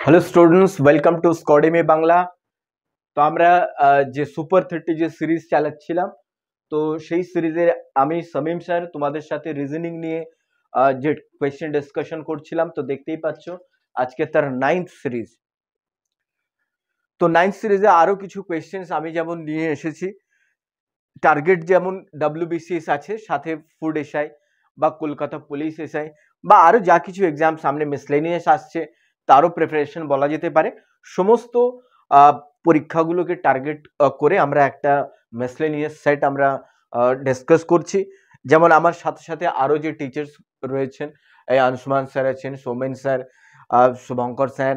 Hello students welcome to Scodemy Bangla তো আমরা যে সুপার থার্টি যে সিরিজ চালাচ্ছিলাম তো সেই সিরিজে আমি সমীম স্যার তোমাদের সাথে রিজনিং নিয়ে যে কোয়েশ্চেন ডিসকাশন করছিলাম তো দেখতেই পাচ্ছ আজকে তার নাইন্থ সিরিজ তো নাইন্থ সিরিজে আরও কিছু কোয়েশ্চেন্স আমি যেমন নিয়ে এসেছি টার্গেট যেমন ডাব্লিউবিসিএস আছে সাথে ফুড এসআই বা কলকাতা পুলিশ এসআই বা আরও যা কিছু এক্সাম সামনে মিসলেনিয়াস আসছে, তারও প্রিপারেশন বলা যেতে পারে। সমস্ত পরীক্ষাগুলোকে টার্গেট করে আমরা একটা মিসলেনিয়াস সেট আমরা ডিসকাস করছি। যেমন আমার সাথে সাথে আরও যে টিচার্স রয়েছেন, এই আংশুমান স্যার আছেন, Soumen sir Shubhankar sir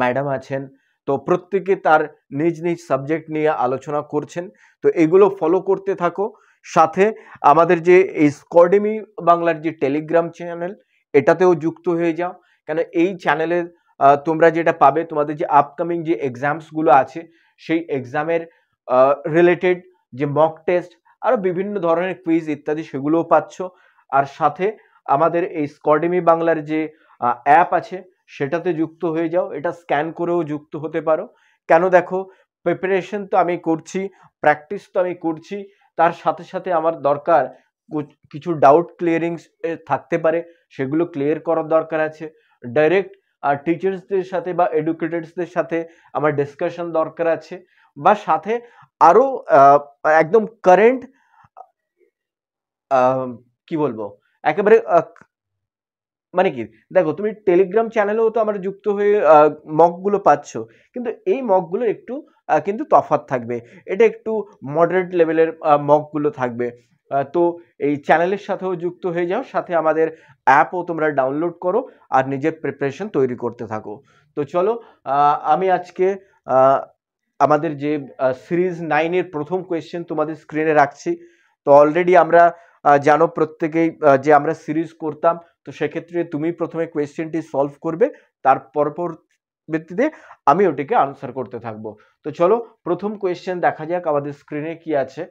madam আছেন, তো প্রত্যেকে তার নিজ নিজ সাবজেক্ট নিয়ে আলোচনা করছেন। তো এগুলো ফলো করতে থাকো। সাথে আমাদের যে এই স্কডেমি বাংলার যে টেলিগ্রাম চ্যানেল, এটাতেও যুক্ত হয়ে যাও। কেন এই চ্যানেলের তোমরা যেটা পাবে, তোমাদের যে আপকামিং যে এক্সামসগুলো আছে, সেই এক্সামের রিলেটেড যে মক টেস্ট আরও বিভিন্ন ধরনের কুইজ ইত্যাদি সেগুলোও পাচ্ছ। আর সাথে আমাদের এই স্কডেমি বাংলার যে অ্যাপ আছে, সেটাতে যুক্ত হয়ে যাও। এটা স্ক্যান করেও যুক্ত হতে পারো। কেন দেখো প্রিপারেশন তো আমি করছি প্র্যাকটিস তো আমি করছি তার সাথে সাথে আমার দরকার কিছু ডাউট ক্লিয়ারিংস থাকতে পারে, সেগুলো ক্লিয়ার করার দরকার আছে। ডাইরেক্ট টিচার্সদের সাথে বা এডুকেটার্সদের সাথে আমার ডিসকাশন দরকার আছে। বা সাথে আরও একদম কারেন্ট কি বলব? একেবারে মানে কি? দেখো, তুমি টেলিগ্রাম চ্যানেলেও তো আমার যুক্ত হয়ে মকগুলো পাচ্ছ। কিন্তু এই মকগুলো একটু কিন্তু তফাৎ থাকবে। এটা একটু মডারেট লেভেলের মকগুলো থাকবে। তো এই চ্যানেলের সাথেও যুক্ত হয়ে যাও। সাথে আমাদের অ্যাপও তোমরা ডাউনলোড করো আর নিজের প্রিপারেশন তৈরি করতে থাকো। তো চলো আমি আজকে আমাদের যে সিরিজ নাইনের প্রথম কোয়েশ্চেন তোমাদের স্ক্রিনে রাখছি। তো অলরেডি আমরা জানো প্রত্যেকেই যে আমরা সিরিজ করতাম তো সেক্ষেত্রে তুমি প্রথমে কোয়েশ্চেনটি সলভ করবে, তার পরবর্তীতে আমি ওটিকে আনসার করতে থাকব। তো চলো, প্রথম কোয়েশ্চেন দেখা যাক আমাদের স্ক্রিনে কি আছে।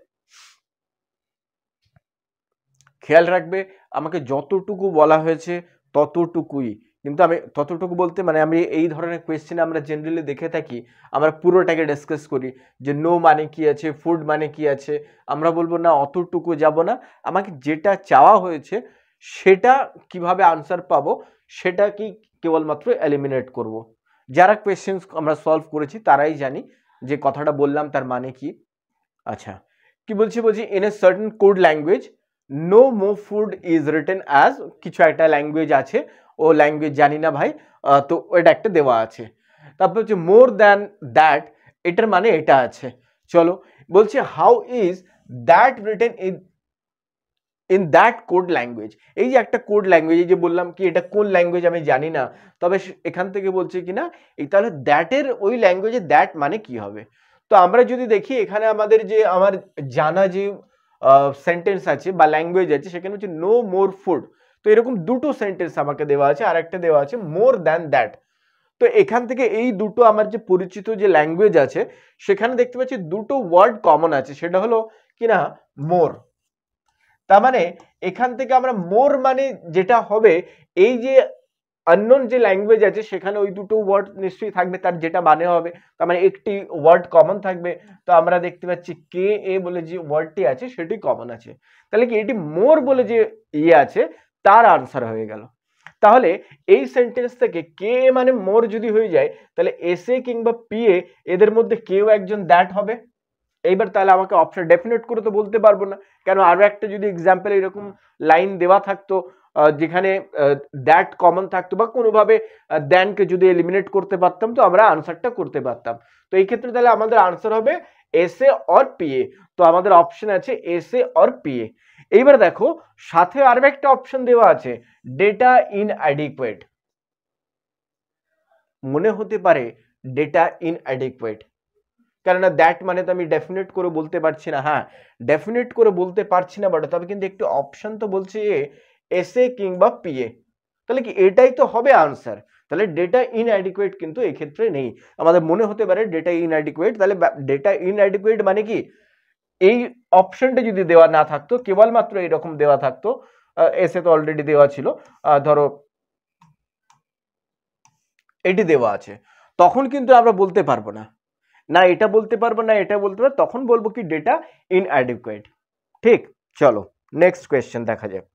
খেয়াল রাখবে, আমাকে যতটুকু বলা হয়েছে ততটুকুই। কিন্তু আমি, ততটুকু বলতে মানে আমি এই ধরনের কোয়েশ্চেন আমরা জেনারেলি দেখে থাকি, আমরা পুরোটাকে ডিসকাস করি যে নো মানে কি আছে ফুড মানে কি আছে, আমরা বলব না অতটুকু যাব না। আমাকে যেটা চাওয়া হয়েছে সেটা কীভাবে আনসার পাবো, সেটা কি কেবলমাত্র এলিমিনেট করব। যারা কোয়েশ্চেন্স আমরা সলভ করেছি তারাই জানি যে কথাটা বললাম তার মানে কি। আচ্ছা কি বলছি বলছি in a certain code language no mo food is written as কিছু একটা ল্যাঙ্গুয়েজ আছে, ও ল্যাঙ্গুয়েজ জানি না ভাই তো এটা একটা দেওয়া আছে। তারপর হচ্ছে মোর দ্যান দ্যাট এটার মানে এটা আছে। চলো, বলছে how is that written in that code language এই যে একটা কোড ল্যাঙ্গুয়েজ যে বললাম কি, এটা কোন ল্যাঙ্গুয়েজ আমি জানি না, তবে এখান থেকে বলছে কি না, এই তাহলে দ্যাটের ওই ল্যাঙ্গুয়েজে দ্যাট মানে কি হবে? তো আমরা যদি দেখি, এখানে আমাদের যে, আমার জানা যে সেন্টেন্স আছে বা ল্যাঙ্গুয়েজ আছে, সেখানে হচ্ছে নো মোর ফুড তো এরকম দুটো সেন্টেন্স আমাকে দেওয়া আছে আর একটা দেওয়া আছে মোর দ্যান দ্যাট তো এখান থেকে এই দুটো আমার যে পরিচিত যে ল্যাঙ্গুয়েজ আছে, সেখানে দেখতে পাচ্ছি দুটো ওয়ার্ড কমন আছে, সেটা হলো কি না মোর তার মানে এখান থেকে আমরা মোর মানে যেটা হবে, এই যে আননোন যে ল্যাঙ্গুয়েজ আছে, সেখানে ওই দুটো ওয়ার্ড নিশ্চয়ই থাকবে, তার যেটা মানে হবে, তার মানে একটি ওয়ার্ড কমন থাকবে। তো আমরা দেখতে পাচ্ছি কে এ বলে যে ওয়ার্ডটি আছে, সেটি কমন আছে। তাহলে কি এটি মোর বলে যে ইয়ে আছে, তার আনসার হয়ে গেল। তাহলে এই সেন্টেন্স থেকে কে মানে মোর যদি হয়ে যায়, তাহলে এসে কিংবা পিএ এদের মধ্যে কেউ একজন দ্যাট হবে? এইবার তাহলে আমাকে অপশন ডেফিনেট করে তো বলতে পারব না। কেন আরও একটা যদি এক্সাম্পল এরকম লাইন দেওয়া থাকতো যেখানে দ্যাট কমন থাকতো বা কোনোভাবে দ্যানকে যদি এলিমিনেট করতে পারতাম, তো আমরা আনসারটা করতে পারতাম। তো এই ক্ষেত্রে তাহলে আমাদের আনসার হবে এস এ অর পিএ তো আমাদের অপশন আছে এস এ অর পিএ এইবার দেখো, সাথে আরও একটা অপশন দেওয়া আছে ডেটা ইন অ্যাডিকুয়েট মনে হতে পারে ডেটা ইন অ্যাডিকুয়েট কেননা দ্যাট মানে তো আমি ডেফিনেট করে বলতে পারছি না। হ্যাঁ ডেফিনেট করে বলতে পারছি না বটে তবে কিন্তু একটু অপশান তো বলছে এসএ কিংবা পিএ তাহলে কি এটাই তো হবে আনসার তাহলে ডেটা ইনঅ্যাডিকুয়েট কিন্তু এক্ষেত্রে নেই। আমাদের মনে হতে পারে ডেটা ইনঅ্যাডিকুয়েট তাহলে ডেটা ইনঅ্যাডিকুয়েট মানে কি? এই অপশনটা যদি দেওয়া না থাকতো, কেবলমাত্র এরকম দেওয়া থাকতো এসে তো অলরেডি দেওয়া ছিল ধরো এটি দেওয়া আছে। তখন কিন্তু আমরা বলতে পারব না। না, এটা বলতে পারব না, এটা বলতে পারব তখন বলব কি ডেটা ইনঅ্যাডিকুয়েট ঠিক, চলো নেক্সট কোয়েশ্চেন দেখা যাক।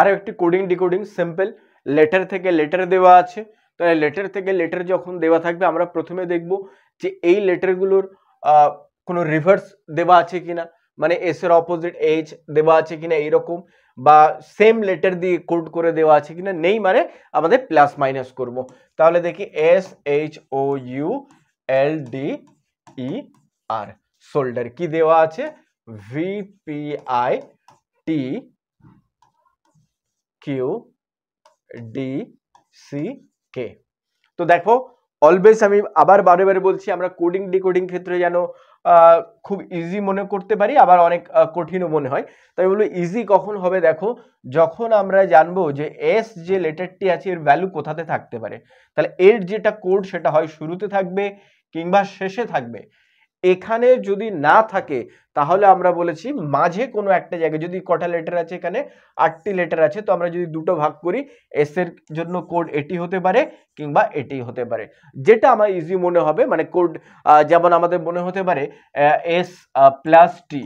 আরও একটি কোডিং ডিকোডিং সিম্পল লেটার থেকে লেটার দেওয়া আছে। তাহলে লেটার থেকে লেটার যখন দেওয়া থাকবে, আমরা প্রথমে দেখব যে এই লেটারগুলোর কোনো রিভার্স দেওয়া আছে কিনা মানে এস এর অপোজিট এইচ দেওয়া আছে কিনা এইরকম, বা সেম লেটার দিয়ে কোড করে দেওয়া আছে কিনা, নেই মানে আমাদের প্লাস মাইনাস করব। তাহলে দেখি S H O U L D E R shoulder কি দেওয়া আছে? VPI T Q D C K তো দেখো অলওয়েজ আমি আবার বারে বারে বলছি, আমরা কোডিং ডিকোডিং ক্ষেত্রে যেন খুব ইজি মনে করতে পারি, আবার অনেক কঠিনও মনে হয়। তাই বলব ইজি কখন হবে দেখো, যখন আমরা জানব যে এস যে লেটারটি আছে, এর ভ্যালু কোথাতে থাকতে পারে। তাহলে এর যেটা কোড সেটা হয় শুরুতে থাকবে কিংবা শেষে থাকবে। এখানে যদি না থাকে, তাহলে আমরা বলেছি মাঝে কোনো একটা জায়গায়, যদি কটা লেটার আছে এখানে, আটটি লেটার আছে, তো আমরা যদি দুটো ভাগ করি এস এর জন্য কোড এটি হতে পারে কিংবা এটি হতে পারে। যেটা আমার ইজি মনে হবে মানে কোড যেমন আমাদের মনে হতে পারে এস প্লাস টি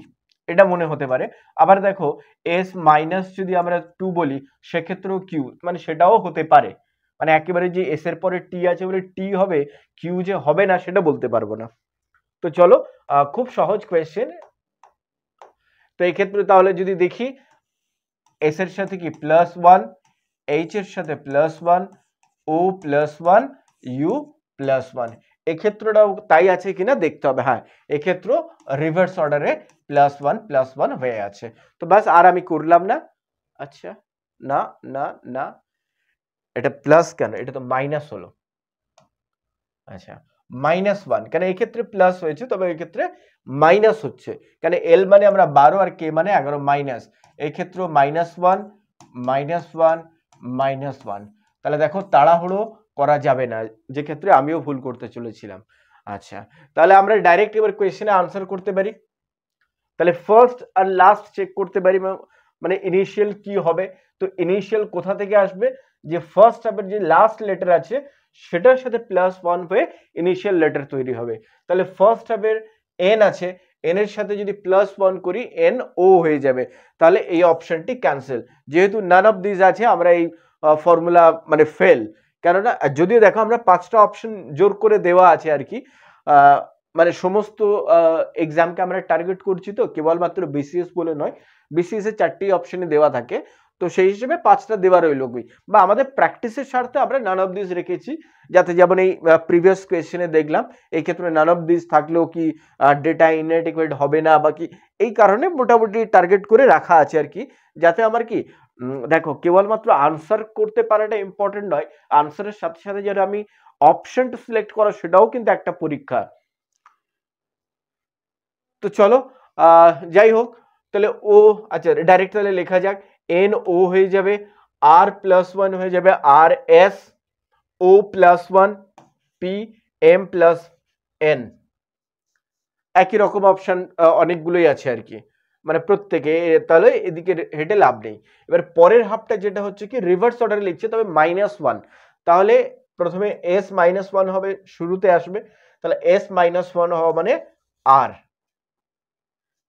এটা মনে হতে পারে। আবার দেখো এস মাইনাস যদি আমরা টু বলি, সেক্ষেত্রেও কিউ মানে সেটাও হতে পারে। মানে একেবারে যে এস এর পরে টি আছে বলে টি হবে কিউ যে হবে না সেটা বলতে পারব না। তো চলো খুব সহজ কোয়েশ্চেন তো এই ক্ষেত্রে তাহলে যদি দেখি এস এর সাথে কি প্লাস ওয়ান এইচ এর সাথে plus one O plus one U plus one এক্ষেত্রটাও তাই আছে কিনা দেখতে হবে হ্যাঁ। এক্ষেত্র রিভার্স অর্ডারে প্লাস ওয়ান প্লাস ওয়ান হয়ে আছে। তো ব্যাস, আর আমি করলাম না। আচ্ছা না না না এটা প্লাস কেন? এটা তো মাইনাস হলো। আচ্ছা মাইনাস ওয়ান কেন এই ক্ষেত্রে প্লাস হয়েছে, তবে এই ক্ষেত্রে মাইনাস হচ্ছে। কেন এল মানে আমরা বারো আর কে মানে এগারো মাইনাস এই ক্ষেত্রে minus one minus one minus one তাহলে দেখো তাড়াহুড়ো করা যাবে না, যে ক্ষেত্রে আমিও ভুল করতে চলেছিলাম। আচ্ছা তাহলে আমরা ডাইরেক্ট এবার কোয়েশ্চেনে আনসার করতে পারি। তাহলে ফার্স্ট আর লাস্ট চেক করতে পারি মানে ইনিশিয়াল কি হবে? তো ইনিশিয়াল কোথা থেকে আসবে? যে ফার্স্ট হাবের যে লাস্ট লেটার আছে, সেটার সাথে প্লাস ওয়ান হয়ে ইনিশিয়াল লেটার তৈরি হবে। তাহলে ফার্স্ট হাবের এন আছে এন এর সাথে যদি প্লাস ওয়ান করি এন ও হয়ে যাবে। তাহলে এই অপশনটি ক্যান্সেল যেহেতু নান অফ দিস আছে, আমরা এই ফর্মুলা মানে ফেল কেননা, যদিও দেখো, আমরা পাঁচটা অপশন জোর করে দেওয়া আছে আর কি মানে সমস্ত এক্সামকে আমরা টার্গেট করছি তো, কেবলমাত্র বিসিএস বলে নয় বিসিএস এর চারটি অপশনে দেওয়া থাকে। তো সেই হিসেবে পাঁচটা দেওয়া রইল বা আমাদের প্র্যাকটিসের স্বার্থে আমরা নান অফ দিস রেখেছি। যাতে যেমন এই প্রিভিয়াস কোয়েশ্চেনে দেখলাম, এই ক্ষেত্রে নান অফ দিস থাকলেও কি ডেটা ইনএটিকুয়েট হবে না বা কি, এই কারণে মোটামুটি টার্গেট করে রাখা আছে আর কি। যাতে আমার কি দেখো, কেবলমাত্র আনসার করতে পারাটা ইম্পর্টেন্ট নয়। আনসারের সাথে সাথে যারা আমি অপশনটা সিলেক্ট করা সেটাও কিন্তু একটা পরীক্ষা। তো চলো যাই হোক, তাহলে ও আচ্ছা ডাইরেক্ট তাহলে লেখা যাক এন ও হয়ে যাবে আর প্লাস ওয়ান হয়ে যাবে আর S O plus one P M plus N একই রকম অপশান অনেকগুলোই আছে আর কি। মানে প্রত্যেকে, তাহলে এদিকে হেঁটে লাভ নেই। এবার পরের হাফটা যেটা হচ্ছে কি রিভার্স অর্ডারে লিখছে, তবে মাইনাস ওয়ান তাহলে প্রথমে এস মাইনাস ওয়ান হবে, শুরুতে আসবে, তাহলে এস মাইনাস ওয়ান হওয়া মানে আর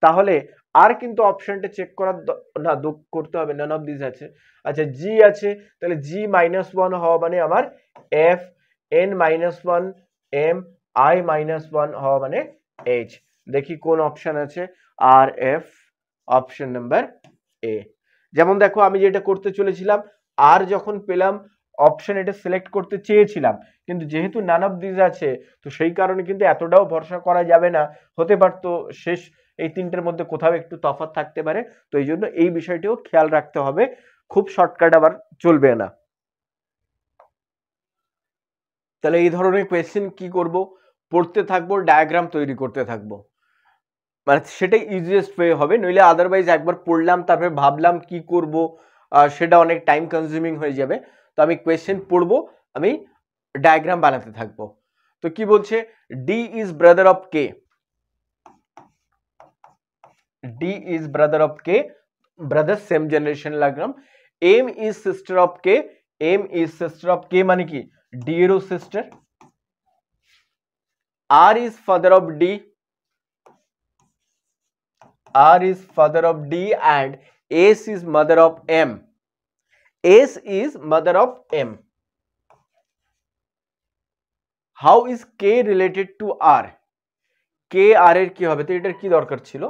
তাহলে আর কিন্তু অপশনটা চেক করার না, দু- করতে হবে নান অফ দিস আছে। আচ্ছা জি আছে, তাহলে জি মাইনাস ওয়ান হওয়া মানে আমার F N minus one M I minus one হওয়া মানে এইচ দেখি কোন অপশন আছে আর এফ অপশন নাম্বার এ যেমন দেখো, আমি যেটা করতে চলেছিলাম আর যখন পেলাম অপশন এটা সিলেক্ট করতে চেয়েছিলাম, কিন্তু যেহেতু নান অফ দিস আছে, তো সেই কারণে কিন্তু এতটাও ভরসা করা যাবে না। হতে পারতো শেষ এই তিনটের মধ্যে কোথাও একটু তফাৎ থাকতে পারে। তো এই জন্য এই বিষয়টিও খেয়াল রাখতে হবে। খুব শর্টকাট আবার চলবে না। তাহলে এই ধরনের কোয়েশ্চেন কি করব? পড়তে থাকব ডায়াগ্রাম তৈরি করতে থাকব। মানে সেটাই ইজিয়েস্ট ওয়ে হবে। নইলে আদারওয়াইজ একবার পড়লাম, তারপরে ভাবলাম কি করব সেটা অনেক টাইম কনজিউমিং হয়ে যাবে। তো আমি কোয়েশ্চেন পড়ব, আমি ডায়াগ্রাম বানাতে থাকব। তো কি বলছে? D is brother of K D is brother of K brother same generation লাগলাম M is sister of K M is sister of K মানে কি ডি এরও sister R is father of D R is father of D and S is mother of M. S is mother of M. How is K related to R? K, R এর কি হবে তো এটার কি দরকার ছিল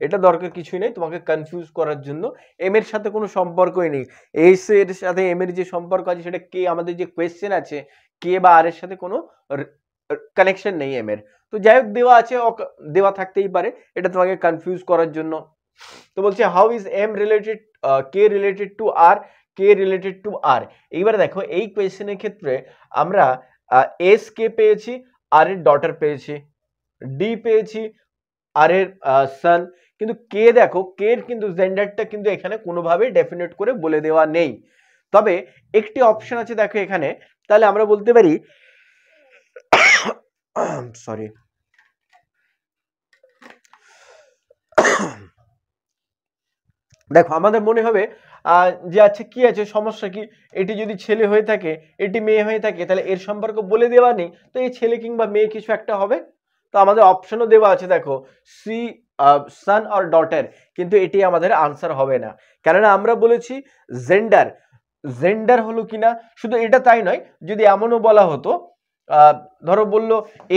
এটা দরকার কিছুই নেই, তোমাকে কনফিউজ করার জন্য। এম এর সাথে কোনো সম্পর্কই নেই। এস এর সাথে এম এর যে সম্পর্ক আছে, সেটা কে আমাদের যে কোয়েশ্চেন আছে কে বা আর এর সাথে কোনো কানেকশন নেই এম এর। তো যাই হোক, দেওয়া আছে দেওয়া থাকতেই পারে। এটা তোমাকে কনফিউজ করার জন্য। তো বলছে how is M related K related to R K related to R এইবার দেখো, এই কোয়েশ্চেনের ক্ষেত্রে আমরা এস কে পেয়েছি আর এর ডটার পেয়েছি। ডি পেয়েছি আর এর সান কিন্তু কে দেখো কে কিন্তু জেন্ডারটা কিন্তু এখানে কোনোভাবে ডেফিনেট করে বলে দেওয়া নেই। তবে একটি অপশন আছে দেখো এখানে, তাহলে আমরা বলতে পারি সরি দেখো আমাদের মনে হবে যে আচ্ছা কি আছে, সমস্যা কি? এটি যদি ছেলে হয়ে থাকে, এটি মেয়ে হয়ে থাকে, তাহলে এর সম্পর্ক বলে দেওয়া নেই, তো এই ছেলে কিংবা মেয়ে কিছু একটা হবে? তো আমাদের অপশনও দেওয়া আছে, দেখো, সি সান আর ডটার কিন্তু এটি আমাদের আনসার হবে না। কেননা আমরা বলেছি জেন্ডার জেন্ডার হলো কিনা, শুধু এটা তাই নয়, যদি এমনও বলা হতো ধরো বলল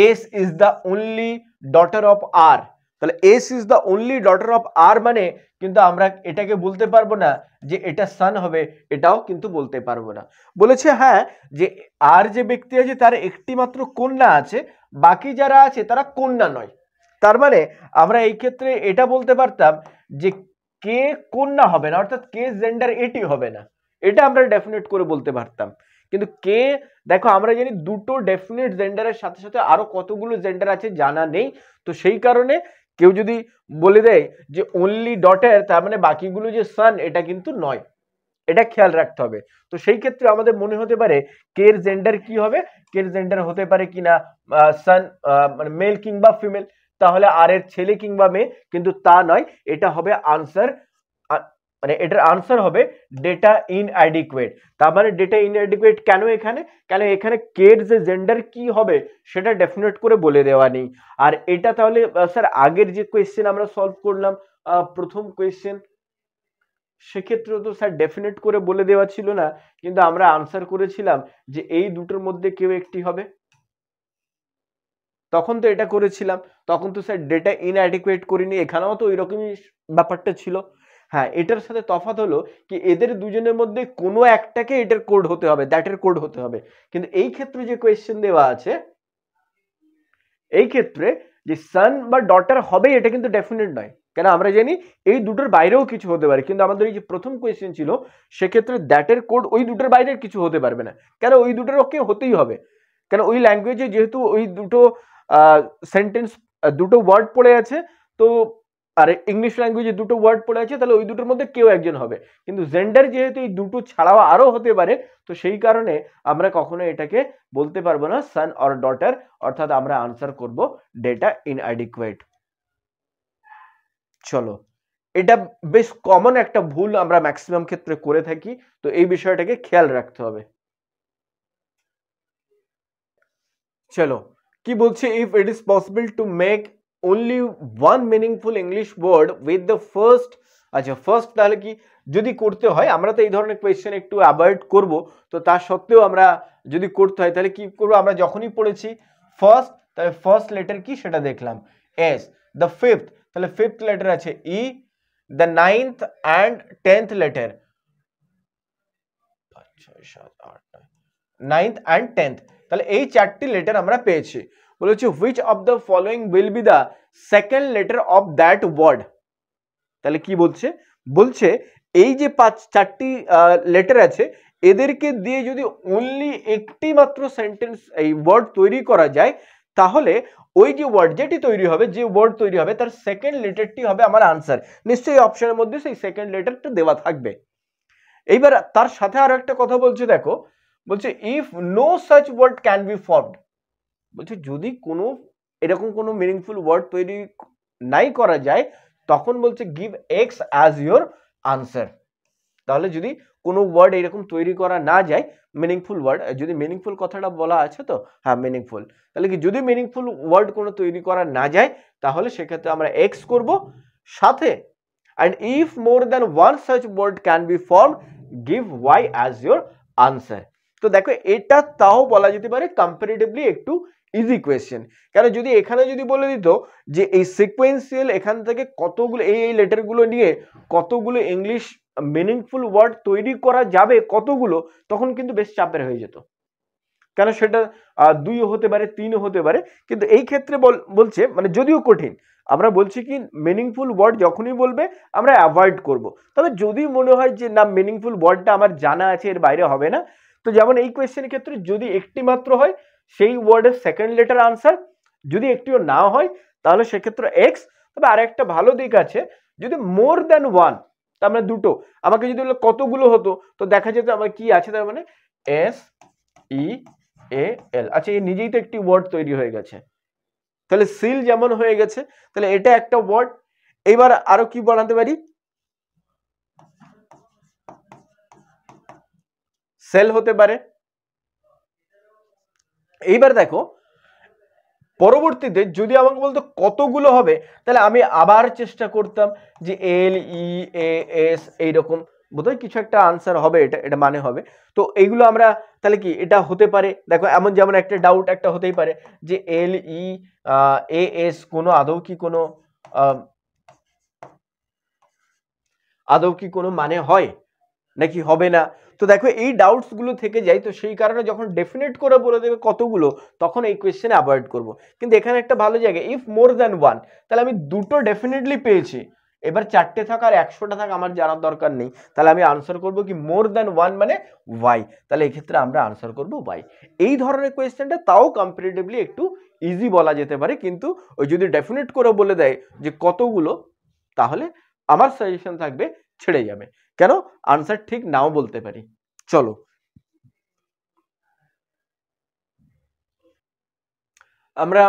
S is the only daughter of R তাহলে S is the only daughter of R মানে কিন্তু আমরা এটাকে বলতে পারব না যে এটা সান হবে, এটাও কিন্তু বলতে পারব না। বলেছে হ্যাঁ যে আর যে ব্যক্তি আছে তার একটি মাত্র কন্যা আছে, বাকি যারা আছে তারা কন্যা নয়। তার মানে আমরা এই ক্ষেত্রে এটা বলতে পারতাম যে কে কন্যা হবে না, অর্থাৎ কে জেন্ডার এটি হবে না। এটা আমরা ডেফিনেট করে বলতে পারতাম। কিন্তু কে, দেখো আমরা জানি দুটো ডেফিনেট জেন্ডারের সাথে সাথে আরও কতগুলো জেন্ডার আছে জানা নেই। তো সেই কারণে কেউ যদি বলে দেয় যে অনলি ডটের তার মানে বাকিগুলো যে সান এটা কিন্তু নয়। এটা খেয়াল রাখতে হবে। তো সেই ক্ষেত্রে আমাদের মনে হতে পারে কের জেন্ডার কি হবে? কের জেন্ডার হতে পারে কিনা সান মানে মেল কিংবা ফিমেল তাহলে আর এর ছেলে কিংবা মেয়ে, কিন্তু তা নয়। এটা হবে আনসার মানে এটার আনসার হবে ডেটা ইনঅ্যাডিকুয়েট তার মানে ডেটা ইনঅ্যাডিকুয়েট কেন এখানে? কেন এখানে কের যে জেন্ডার কি হবে সেটা ডেফিনেট করে বলে দেওয়া নেই। আর এটা তাহলে স্যার আগের যে কোয়েশ্চেন আমরা সলভ করলাম প্রথম কোয়েশ্চেন সেক্ষেত্রে তো স্যার ডেফিনেট করে বলে দেওয়া ছিল না, কিন্তু আমরা আনসার করেছিলাম যে এই দুটোর মধ্যে কেউ একটি হবে। তখন তো এটা করেছিলাম, তখন তো স্যার ডেটা ইনঅ্যাডিকুয়েট করিনি, এখানেও তো ওই রকমই ব্যাপারটা ছিল। হ্যাঁ এটার সাথে তফাৎ হলো কি এদের দুজনের মধ্যে কোনো একটাকে এটার কোড হতে হবে দ্যাটের কোড হতে হবে। কিন্তু এই ক্ষেত্রে যে কোয়েশ্চেন দেওয়া আছে, এই ক্ষেত্রে যে সান বা ডটার হবে, এটা কিন্তু ডেফিনেট নয়। কেন? আমরা জানি এই দুটোর বাইরেও কিছু হতে পারে, কিন্তু আমাদের এই যে প্রথম কোয়েশ্চেন ছিল, সেক্ষেত্রে দ্যাটের কোড ওই দুটোর বাইরে কিছু হতে পারবে না। কেন? ওই দুটোর ওকে হতেই হবে। কেন? ওই ল্যাঙ্গুয়েজে যেহেতু ওই দুটো সেন্টেন্স দুটো ওয়ার্ড পড়ে আছে, তো আর ইংলিশ ল্যাঙ্গুয়েজে দুটো ওয়ার্ড পড়ে আছে, তাহলে ওই দুটোর মধ্যে কেউ একজন হবে। কিন্তু জেন্ডার যেহেতু এই দুটো ছাড়াও আরও হতে পারে, তো সেই কারণে আমরা কখনো এটাকে বলতে পারব না সান অর ডটার অর্থাৎ আমরা আনসার করব ডেটা ইনঅ্যাডিকুয়েট চলো, এটা বেশ কমন একটা ভুল আমরা ম্যাক্সিমাম ক্ষেত্রে করে থাকি, তো এই বিষয়টাকে খেয়াল রাখতে হবে। চলো, কি বলছে if it is possible to make only one meaningful English word with the first আচ্ছা ফার্স্ট তাহলে কি যদি করতে হয়, আমরা তো এই ধরনের কোয়েশ্চেন একটু অ্যাভয়েড করব, তো তার সত্ত্বেও আমরা যদি করতে হয়, তাহলে কি করব, আমরা যখনই পড়েছি ফার্স্ট তাহলে ফার্স্ট লেটার কি সেটা দেখলাম এস দ্য ফিফথ তাহলে ফিফথ লেটার আছে E the ninth and tenth letter ninth and tenth তাহলে এই চারটি লেটার আমরা পেয়েছি। বলেছে which of the following will be the second letter of that word তাহলে কি বলছে? বলছে, এই যে পাঁচ, চারটি লেটার আছে, এদেরকে দিয়ে যদি অনলি একটি মাত্র সেন্টেন্স এই ওয়ার্ড তৈরি করা যায়, তাহলে ওই যে ওয়ার্ড যেটি তৈরি হবে, যে ওয়ার্ড তৈরি হবে, তার সেকেন্ড লেটারটি হবে আমার আনসার নিশ্চয়ই অপশনের মধ্যে সেই সেকেন্ড লেটারটা দেওয়া থাকবে। এইবার তার সাথে আরও একটা কথা বলছে, দেখো। বলছে if no such word can be formed বলছে, যদি কোনো, এরকম কোনো মিনিংফুল ওয়ার্ড তৈরি নাই করা যায়, তখন বলছে give X as your answer তাহলে যদি কোনো ওয়ার্ড এরকম তৈরি করা না যায় মিনিংফুল ওয়ার্ড যদি মিনিংফুল কথাটা বলা আছে তো হ্যাঁ মিনিংফুল তাহলে কি যদি মিনিংফুল ওয়ার্ড কোনো তৈরি করা না যায়, তাহলে সেক্ষেত্রে আমরা এক্স করব, সাথে and if more than one such word can be form give Y as your answer তো দেখো, এটা তাও বলা যেতে পারে কম্পারেটিভলি একটু ইজি কোয়েশ্চেন কেন যদি এখানে যদি বলে দিত যে এই সিকোয়েন্সিয়াল এখান থেকে কতগুলো, এই এই লেটারগুলো নিয়ে কতগুলো ইংলিশ মিনিংফুল ওয়ার্ড তৈরি করা যাবে কতগুলো, তখন কিন্তু বেশ চাপের হয়ে যেত। কেন সেটা দুইও হতে পারে, তিনও হতে পারে, কিন্তু এই ক্ষেত্রে বলছে মানে যদিও কঠিন, আমরা বলছি কি মিনিংফুল ওয়ার্ড যখনই বলবে, আমরা অ্যাভয়েড করব। তবে যদি মনে হয় যে না মিনিংফুল ওয়ার্ডটা আমার জানা আছে, এর বাইরে হবে না, তো যেমন এই কোয়েশ্চেনের ক্ষেত্রে যদি একটি মাত্র হয় সেই ওয়ার্ডের সেকেন্ড লেটার আনসার যদি একটিও না হয়, তাহলে সেক্ষেত্রে এক্স তবে আর একটা ভালো দিক আছে, যদি মোর দ্যান ওয়ান তার মানে দুটো, আমাকে যদি কতগুলো হতো, তো দেখা যেত আমার কি আছে, তার মানে এস ই এ এল আচ্ছা এই নিজেই তো একটি ওয়ার্ড তৈরি হয়ে গেছে। তাহলে সিল যেমন হয়ে গেছে, তাহলে এটা একটা ওয়ার্ড এবার আরও কি বানাতে পারি? সেল হতে পারে। এইবার দেখো, পরবর্তীতে যদি আমাকে বলতো কতগুলো হবে, তাহলে আমি আবার চেষ্টা করতাম যে এল, ই, এ, এস এইরকম, বোধহয় কিছু একটা আনসার হবে, এটা এটা মানে হবে। তো এইগুলো আমরা, তাহলে কি এটা হতে পারে? দেখো, এমন যেমন একটা ডাউট একটা হতেই পারে যে এল, ই এ, এস কোনো আদৌ কি কোনো আদৌ কি কোনো মানে হয়? নাকি হবে না? তো দেখো, এই ডাউটসগুলো থেকে যায়, তো সেই কারণে যখন ডেফিনেট করে বলে দেবে কতগুলো, তখন এই কোয়েশ্চেনে অ্যাভয়েড করব। কিন্তু এখানে একটা ভালো জায়গা ইফ মোর দ্যান ওয়ান তাহলে আমি দুটো ডেফিনেটলি পেয়েছি। এবার চারটে থাকা আর একশোটা থাকা, আমার জানার দরকার নেই। তাহলে আমি আনসার করব কি মোর দ্যান ওয়ান মানে ওয়াই তাহলে এক্ষেত্রে আমরা আনসার করব ওয়াই এই ধরনের কোয়েশ্চেনটা তাও কম্পারেটিভলি একটু ইজি বলা যেতে পারে, কিন্তু ওই যদি ডেফিনেট করে বলে দেয় যে কতগুলো, তাহলে আমার সাজেশন থাকবে ছেড়ে যাবে। কেন? আনসার ঠিক নাও বলতে পারি। চলো। আমরা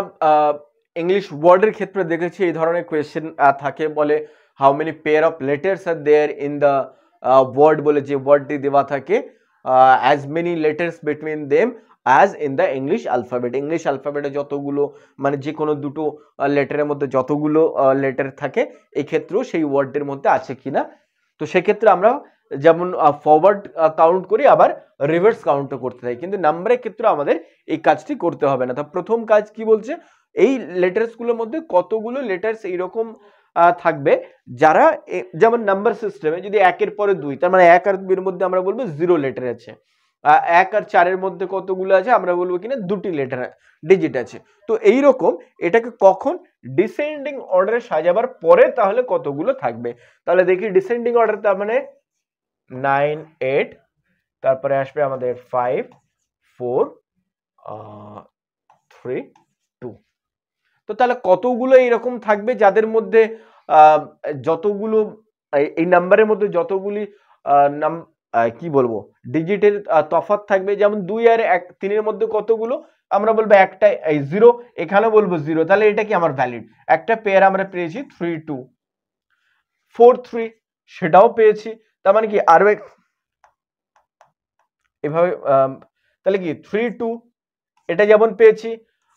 ইংলিশ ওয়ার্ডের ক্ষেত্রে দেখেছি এই ধরনের কোয়েশ্চেন থাকে বলে how many pair of letters are there in the word বলে যে ওয়ার্ডটি দেওয়া থাকে as many letters between them as in the English alphabet English আলফাবেটে যতগুলো মানে যে কোনো দুটো লেটারের মধ্যে যতগুলো লেটার থাকে, এক্ষেত্রেও সেই ওয়ার্ডের মধ্যে আছে কিনা তো সেক্ষেত্রে আমরা যেমন ফরওয়ার্ড কাউন্ট করি, আবার রিভার্স কাউন্টও করতে থাকি। কিন্তু নাম্বারের ক্ষেত্রে আমাদের এই কাজটি করতে হবে না। তো প্রথম কাজ কি বলছে? এই লেটার্সগুলোর মধ্যে কতগুলো লেটার্স এইরকম থাকবে? যারা যেমন নাম্বার সিস্টেমে যদি একের পরে দুই, তার মানে এক আর দুইয়ের মধ্যে আমরা বলব জিরো লেটার আছে। এক আর চারের মধ্যে কতগুলো আছে আমরা বলব কিনা? দুটি লেটার ডিজিট আছে। তো এই রকম এটাকে কখন ডিসেন্ডিং অর্ডারে সাজাবার পরে তাহলে কতগুলো থাকবে? তাহলে দেখি ডিসেন্ডিং অর্ডার তার মানে নাইন এইট তারপরে আসবে আমাদের ফাইভ ফোর থ্রি টু তো তাহলে কতগুলো এইরকম থাকবে যাদের মধ্যে যতগুলো, এই নাম্বারের মধ্যে যতগুলি নাম কি বলব? ডিজিটের তফাত থাকবে। যেমন দুই আর এক, তিনের মধ্যে কতগুলো? আমরা বলব একটা জিরো এখানে বলব জিরো তাহলে এটা কি আমার ভ্যালিড একটা পেয়ার আমরা পেয়েছি থ্রি টু ফোর থ্রি সেটাও পেয়েছি। তার মানে কি আরও এভাবে তাহলে কি থ্রি টু এটা যেমন পেয়েছি,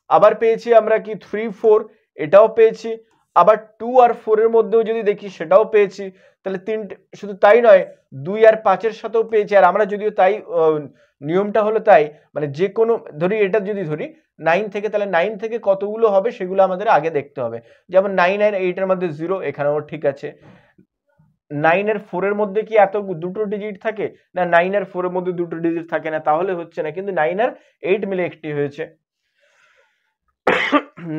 আবার পেয়েছি আমরা কি থ্রি ফোর এটাও পেয়েছি। আবার টু আর ফোরের মধ্যেও যদি দেখি সেটাও পেয়েছি। তাহলে তিনটে শুধু তাই নয়, দুই আর পাঁচের সাথেও পেয়েছি। আর আমরা যদিও তাই নিয়মটা হলো তাই মানে যে কোনো ধরি এটা যদি ধরি নাইন থেকে তাহলে নাইন থেকে কতগুলো হবে সেগুলো আমাদের আগে দেখতে হবে। যেমন নাইন আর এইটের মধ্যে জিরো এখানেও ঠিক আছে। নাইন আর ফোরের মধ্যে কি এত দুটো ডিজিট থাকে? না নাইন আর ফোরের মধ্যে দুটো ডিজিট থাকে না, তাহলে হচ্ছে না। কিন্তু নাইন আর এইট মিলে একটি হয়েছে।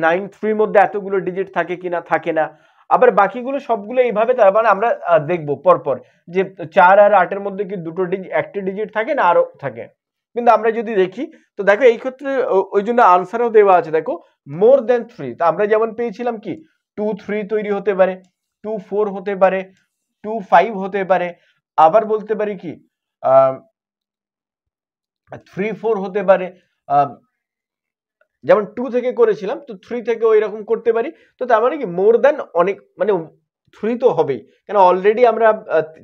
নাইন থ্রির মধ্যে এতগুলো ডিজিট থাকে কিনা, থাকে না। আবার বাকিগুলো সবগুলো এইভাবে তার মানে আমরা দেখব পরপর যে চার আর আটের মধ্যে কি দুটো ডিজিট একটি ডিজিট থাকে না আরও থাকে। কিন্তু আমরা যদি দেখি, তো দেখো এই ক্ষেত্রে ওই জন্য আনসারও দেওয়া আছে। দেখো মোর দেন থ্রি তা আমরা যেমন পেয়েছিলাম কি টু থ্রি তৈরি হতে পারে টু ফোর হতে পারে টু ফাইভ হতে পারে। আবার বলতে পারি কি থ্রি ফোর হতে পারে যেমন টু থেকে করেছিলাম, তো থ্রি থেকে ওই রকম করতে পারি। তো তার মানে কি মোর দ্যান অনেক মানে থ্রি তো হবেই। কেন অলরেডি আমরা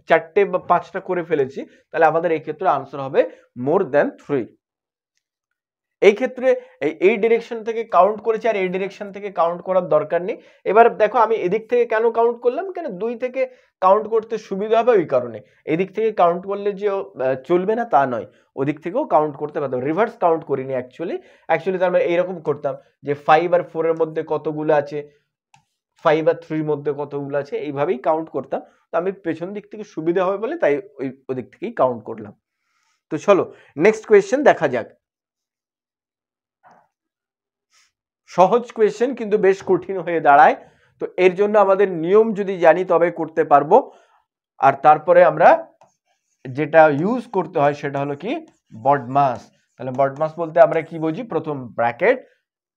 চারটে বা পাঁচটা করে ফেলেছি, তাহলে আমাদের এই ক্ষেত্রে আনসার হবে মোর দ্যান থ্রি এই ক্ষেত্রে এই এই ডিরেকশন থেকে কাউন্ট করেছি আর এই ডিরেকশন থেকে কাউন্ট করার দরকার নেই। এবার দেখো আমি এদিক থেকে কেন কাউন্ট করলাম? কেন দুই থেকে কাউন্ট করতে সুবিধা হবে ওই কারণে। এদিক থেকে কাউন্ট করলে যে চলবে না তা নয়। ওদিক থেকেও কাউন্ট করতে পারতাম। রিভার্স কাউন্ট করিনি অ্যাকচুয়ালি অ্যাকচুয়ালি তার মানে এইরকম করতাম যে ফাইভ আর ফোরের মধ্যে কতগুলো আছে? ফাইভ আর থ্রির মধ্যে কতগুলো আছে? এইভাবেই কাউন্ট করতাম। তো আমি পেছন দিক থেকে সুবিধা হবে বলে তাই ওই, ওদিক থেকেই কাউন্ট করলাম। তো চলো নেক্সট কোয়েশ্চেন দেখা যাক। সহজ কোয়েশ্চেন কিন্তু বেশ কঠিন হয়ে দাঁড়ায়। তো এর জন্য আমাদের নিয়ম যদি জানি তবে করতে পারব। আর তারপরে আমরা যেটা ইউজ করতে হয় সেটা হলো কি? বডমাস তাহলে বডমাস বলতে আমরা কি বুঝি? প্রথম ব্র্যাকেট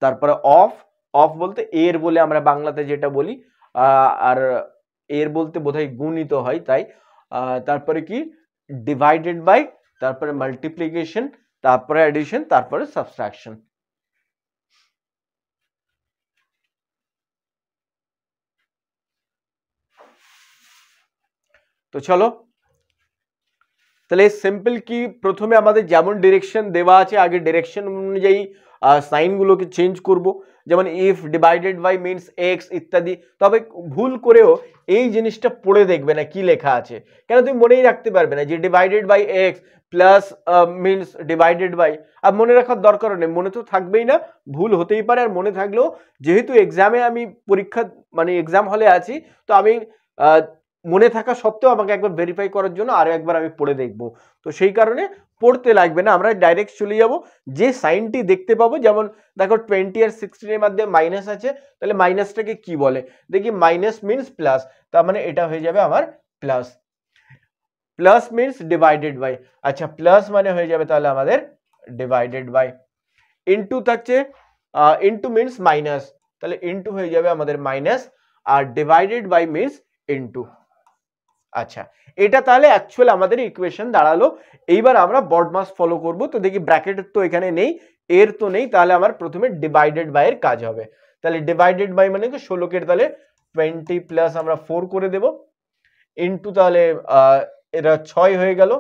তারপরে অফ অফ বলতে এর বলে আমরা বাংলাতে যেটা বলি। আর এর বলতে বোধহয় গুণিত হয় তাই। তারপরে কি? ডিভাইডেড বাই তারপরে মাল্টিপ্লিকেশন তারপরে অ্যাডিশন তারপরে সাবস্ট্রাকশন তো চলো। তাহলে সিম্পল কি প্রথমে আমাদের যেমন ডিরেকশন দেওয়া আছে, আগে ডিরেকশন অনুযায়ী সাইনগুলোকে চেঞ্জ করব। যেমন if divided by means X ইত্যাদি। তবে ভুল করেও এই জিনিসটা পড়ে দেখবে না কি লেখা আছে। কেন তুমি মনেই রাখতে পারবে না যে divided by X plus means divided by আর মনে রাখার দরকার নেই। মনে তো থাকবেই না, ভুল হতেই পারে। আর মনে থাকলেও যেহেতু এক্সামে আমি পরীক্ষা মানে এক্সাম হলে আছি, তো আমি মনে থাকা সত্ত্বেও আমাকে একবার ভেরিফাই করার জন্য আরও একবার আমি পড়ে দেখব। তো সেই কারণে পড়তে লাগবে না, আমরা ডাইরেক্ট চলে যাব। যে সাইনটি দেখতে পাবো, যেমন দেখো টোয়েন্টি আর সিক্সটিনের মধ্যে মাইনাস আছে, তাহলে মাইনাসটাকে কি বলে? দেখি মাইনাস মিনস প্লাস তার মানে এটা হয়ে যাবে আমার plus plus means divided by আচ্ছা প্লাস মানে হয়ে যাবে তাহলে আমাদের ডিভাইডেড বাই ইনটু থাকছে ইনটু মিনস মাইনাস তাহলে ইনটু হয়ে যাবে আমাদের মাইনাস আর ডিভাইডেড বাই মিনস ইনটু আচ্ছা এটা তাহলে অ্যাকচুয়াল আমাদের ইকুয়েশন দাঁড়াল। এইবার আমরা বডমাস ফলো করব। তো দেখি ব্র্যাকেটের তো এখানে নেই, এর তো নেই, তাহলে আমার প্রথমে ডিভাইডেড বাই এর কাজ হবে। তাহলে ডিভাইডেড বাই মানে কি? ষোলোকের তাহলে টোয়েন্টি প্লাস আমরা ফোর করে দেব। ইনটু তাহলে এটা ছয় হয়ে গেল।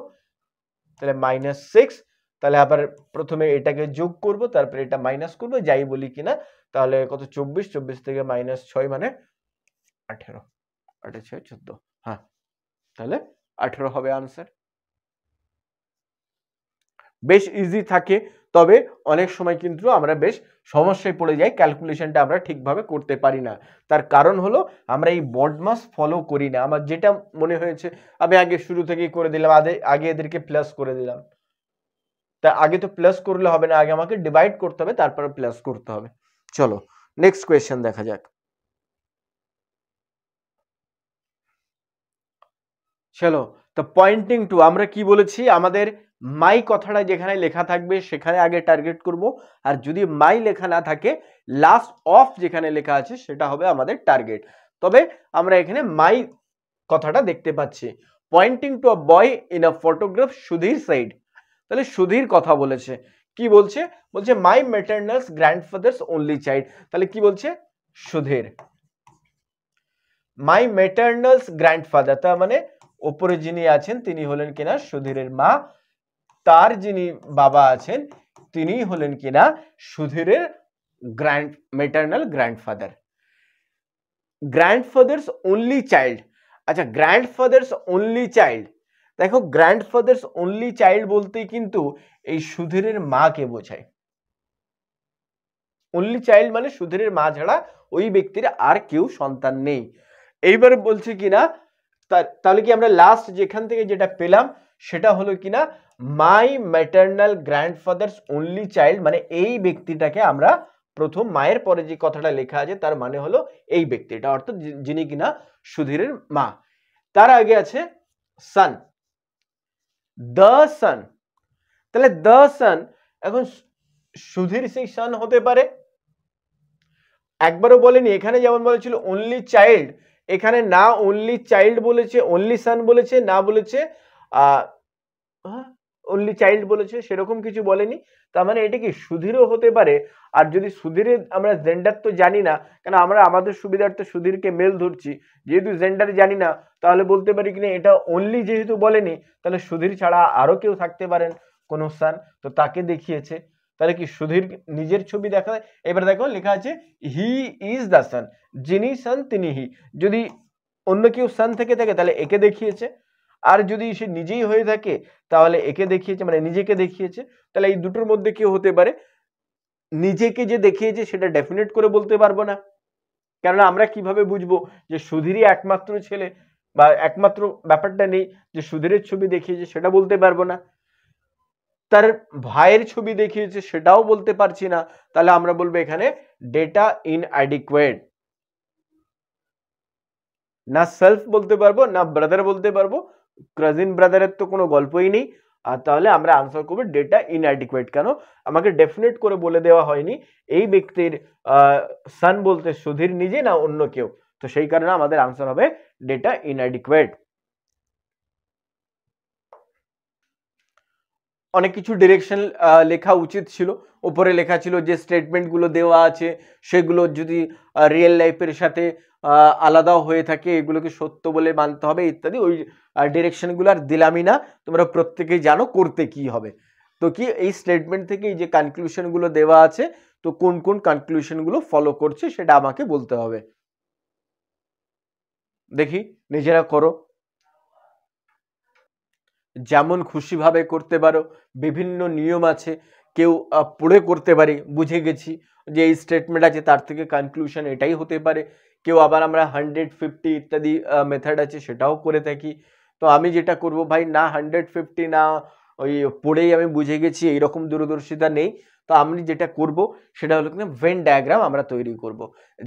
তাহলে মাইনাস সিক্স তাহলে আবার প্রথমে এটাকে যোগ করব, তারপরে এটা মাইনাস করব, যাই বলি কিনা তাহলে কত? চব্বিশ চব্বিশ থেকে মাইনাস ছয় মানে আঠেরো আঠেরো, ছয়, চোদ্দ হ্যাঁ। তাহলে আঠেরো হবে আনসার বেশ ইজি থাকে, তবে অনেক সময় কিন্তু আমরা বেশ সমস্যায় পড়ে যাই ক্যালকুলেশনটা আমরা ঠিকভাবে করতে পারি না। তার কারণ হলো, আমরা এই বডমাস ফলো করি না। আমার যেটা মনে হয়েছে, আমি আগে শুরু থেকেই করে দিলাম আগে আগে এদেরকে প্লাস করে দিলাম। তা আগে তো প্লাস করলে হবে না, আগে আমাকে ডিভাইড করতে হবে, তারপরে প্লাস করতে হবে। চলো নেক্সট কোয়েশ্চেন দেখা যাক। চলো, তো পয়েন্টিং টু আমরা কি বলেছি? আমাদের মাই কথাটা যেখানে লেখা থাকবে, সেখানে আগে টার্গেট করব। আর যদি মাই লেখা না থাকে লাস্ট অফ যেখানে লেখা আছে, সেটা হবে আমাদের টার্গেট তবে আমরা এখানে মাই কথাটা দেখতে পাচ্ছি। Pointing to a boy in a photograph Sudhir said তাহলে সুধীর কথা বলেছে। কি বলছে? বলছে my maternals grandfather's only child তাহলে কি বলছে? সুধীর। মাই মেটার্নালস গ্র্যান্ডফাদার তার মানে ওপরে যিনি আছেন, তিনি হলেন কিনা সুধীরের মা। তার যিনি বাবা আছেন, তিনি হলেন কিনা সুধীরের grand maternal grandfather grandfather's only child আচ্ছা গ্র্যান্ডফাদার্স অনলি চাইল্ড দেখো গ্র্যান্ডফাদার্স অনলি চাইল্ড বলতেই কিন্তু এই সুধীরের মাকে বোঝায়। অনলি চাইল্ড মানে সুধীরের মা ছাড়া ওই ব্যক্তির আর কেউ সন্তান নেই। এইবার বলছে কিনা তাহলে কি আমরা লাস্ট যেখান থেকে যেটা পেলাম, সেটা হলো কিনা my maternal grandfather's only child মানে এই ব্যক্তিটাকে আমরা প্রথম মায়ের পরে যে কথাটা লেখা আছে, তার মানে হলো এই ব্যক্তিটা অর্থাৎ যিনি কিনা সুধীরের মা। তার আগে আছে সান দ্য সান তাহলে দ্য সান এখন সুধীর সেই সান হতে পারে। একবারও বলেনি, এখানে যেমন বলেছিল অনলি চাইল্ড এখানে না অনলি চাইল্ড বলেছে অনলি সান বলেছে, না বলেছে অনলি চাইল্ড বলেছে, সেরকম কিছু বলেনি। তার মানে এটা কি সুধীরও হতে পারে? আর যদি সুধীরের আমরা জেন্ডার তো জানি না, কেন আমরা আমাদের সুবিধার্থে সুধীরকে মেল ধরছি, যেহেতু জেন্ডার জানি না, তাহলে বলতে পারি কিনা এটা অনলি যেহেতু বলেনি, তাহলে সুধীর ছাড়া আরও কেউ থাকতে পারেন কোনো স্থান তো তাকে দেখিয়েছে। তাহলে কি সুধীর নিজের ছবি দেখা এবার দেখো লেখা আছে হি ইজ দ্য সান যিনি সান তিনি হি যদি অন্য কেউ সান থেকে থাকে, তাহলে একে দেখিয়েছে। আর যদি সে নিজেই হয়ে থাকে, তাহলে একে দেখিয়েছে মানে নিজেকে দেখিয়েছে। তাহলে এই দুটোর মধ্যে কেউ হতে পারে? নিজেকে যে দেখিয়েছে, সেটা ডেফিনেট করে বলতে পারব না। কেননা আমরা কীভাবে বুঝব যে সুধীরই একমাত্র ছেলে বা একমাত্র ব্যাপারটা নেই, যে সুধীরের ছবি দেখিয়েছে, সেটা বলতে পারব না। তার ভাইয়ের ছবি দেখিয়েছে, সেটাও বলতে পারছি না। তাহলে আমরা বলব এখানে ডেটা ইন অ্যাডিকুয়েট না সেলফ বলতে পারব, না ব্রাদার বলতে পারব কাজিন ব্রাদারের তো কোনো গল্পই নেই। আর তাহলে আমরা আনসার করব ডেটা ইন ইনঅ্যাডিকুয়েট কেন? আমাকে ডেফিনেট করে বলে দেওয়া হয়নি। এই ব্যক্তির সান বলতে সুধীর নিজে না অন্য কেউ। তো সেই কারণে আমাদের আনসার হবে ডেটা ইনঅ্যাডিকুয়েট অনেক কিছু ডিরেকশন লেখা উচিত ছিল। ওপরে লেখা ছিল যে স্টেটমেন্টগুলো দেওয়া আছে, সেগুলো যদি রিয়েল লাইফের সাথে আলাদাও হয়ে থাকে, এগুলোকে সত্য বলে মানতে হবে, ইত্যাদি, ওই ডিরেকশনগুলো আর দিলামই না। তোমরা প্রত্যেকেই জানো করতে কি হবে। তো কি, এই স্টেটমেন্ট থেকে এই যে কনক্লুশনগুলো দেওয়া আছে, তো কোন কোন কনক্লুশনগুলো ফলো করছে, সেটা আমাকে বলতে হবে। দেখি, নিজেরা করো। যেমন খুশিভাবে করতে পারো, বিভিন্ন নিয়ম আছে, কেউ পড়ে করতে পারে, বুঝে গেছি যে এই স্টেটমেন্ট আছে, তার থেকে কনক্লুশন এটাই হতে পারে। কেউ আবার আমরা হান্ড্রেড ফিফটি ইত্যাদি মেথড আছে, সেটাও করে থাকি। তো আমি যেটা করব ভাই, না হান্ড্রেড ফিফটি না ওই পড়েই আমি বুঝে গেছি, এইরকম দূরদর্শিতা নেই। তো আমি যেটা করব, সেটা হলো কিনা ভেন ডায়াগ্রাম আমরা তৈরি করব।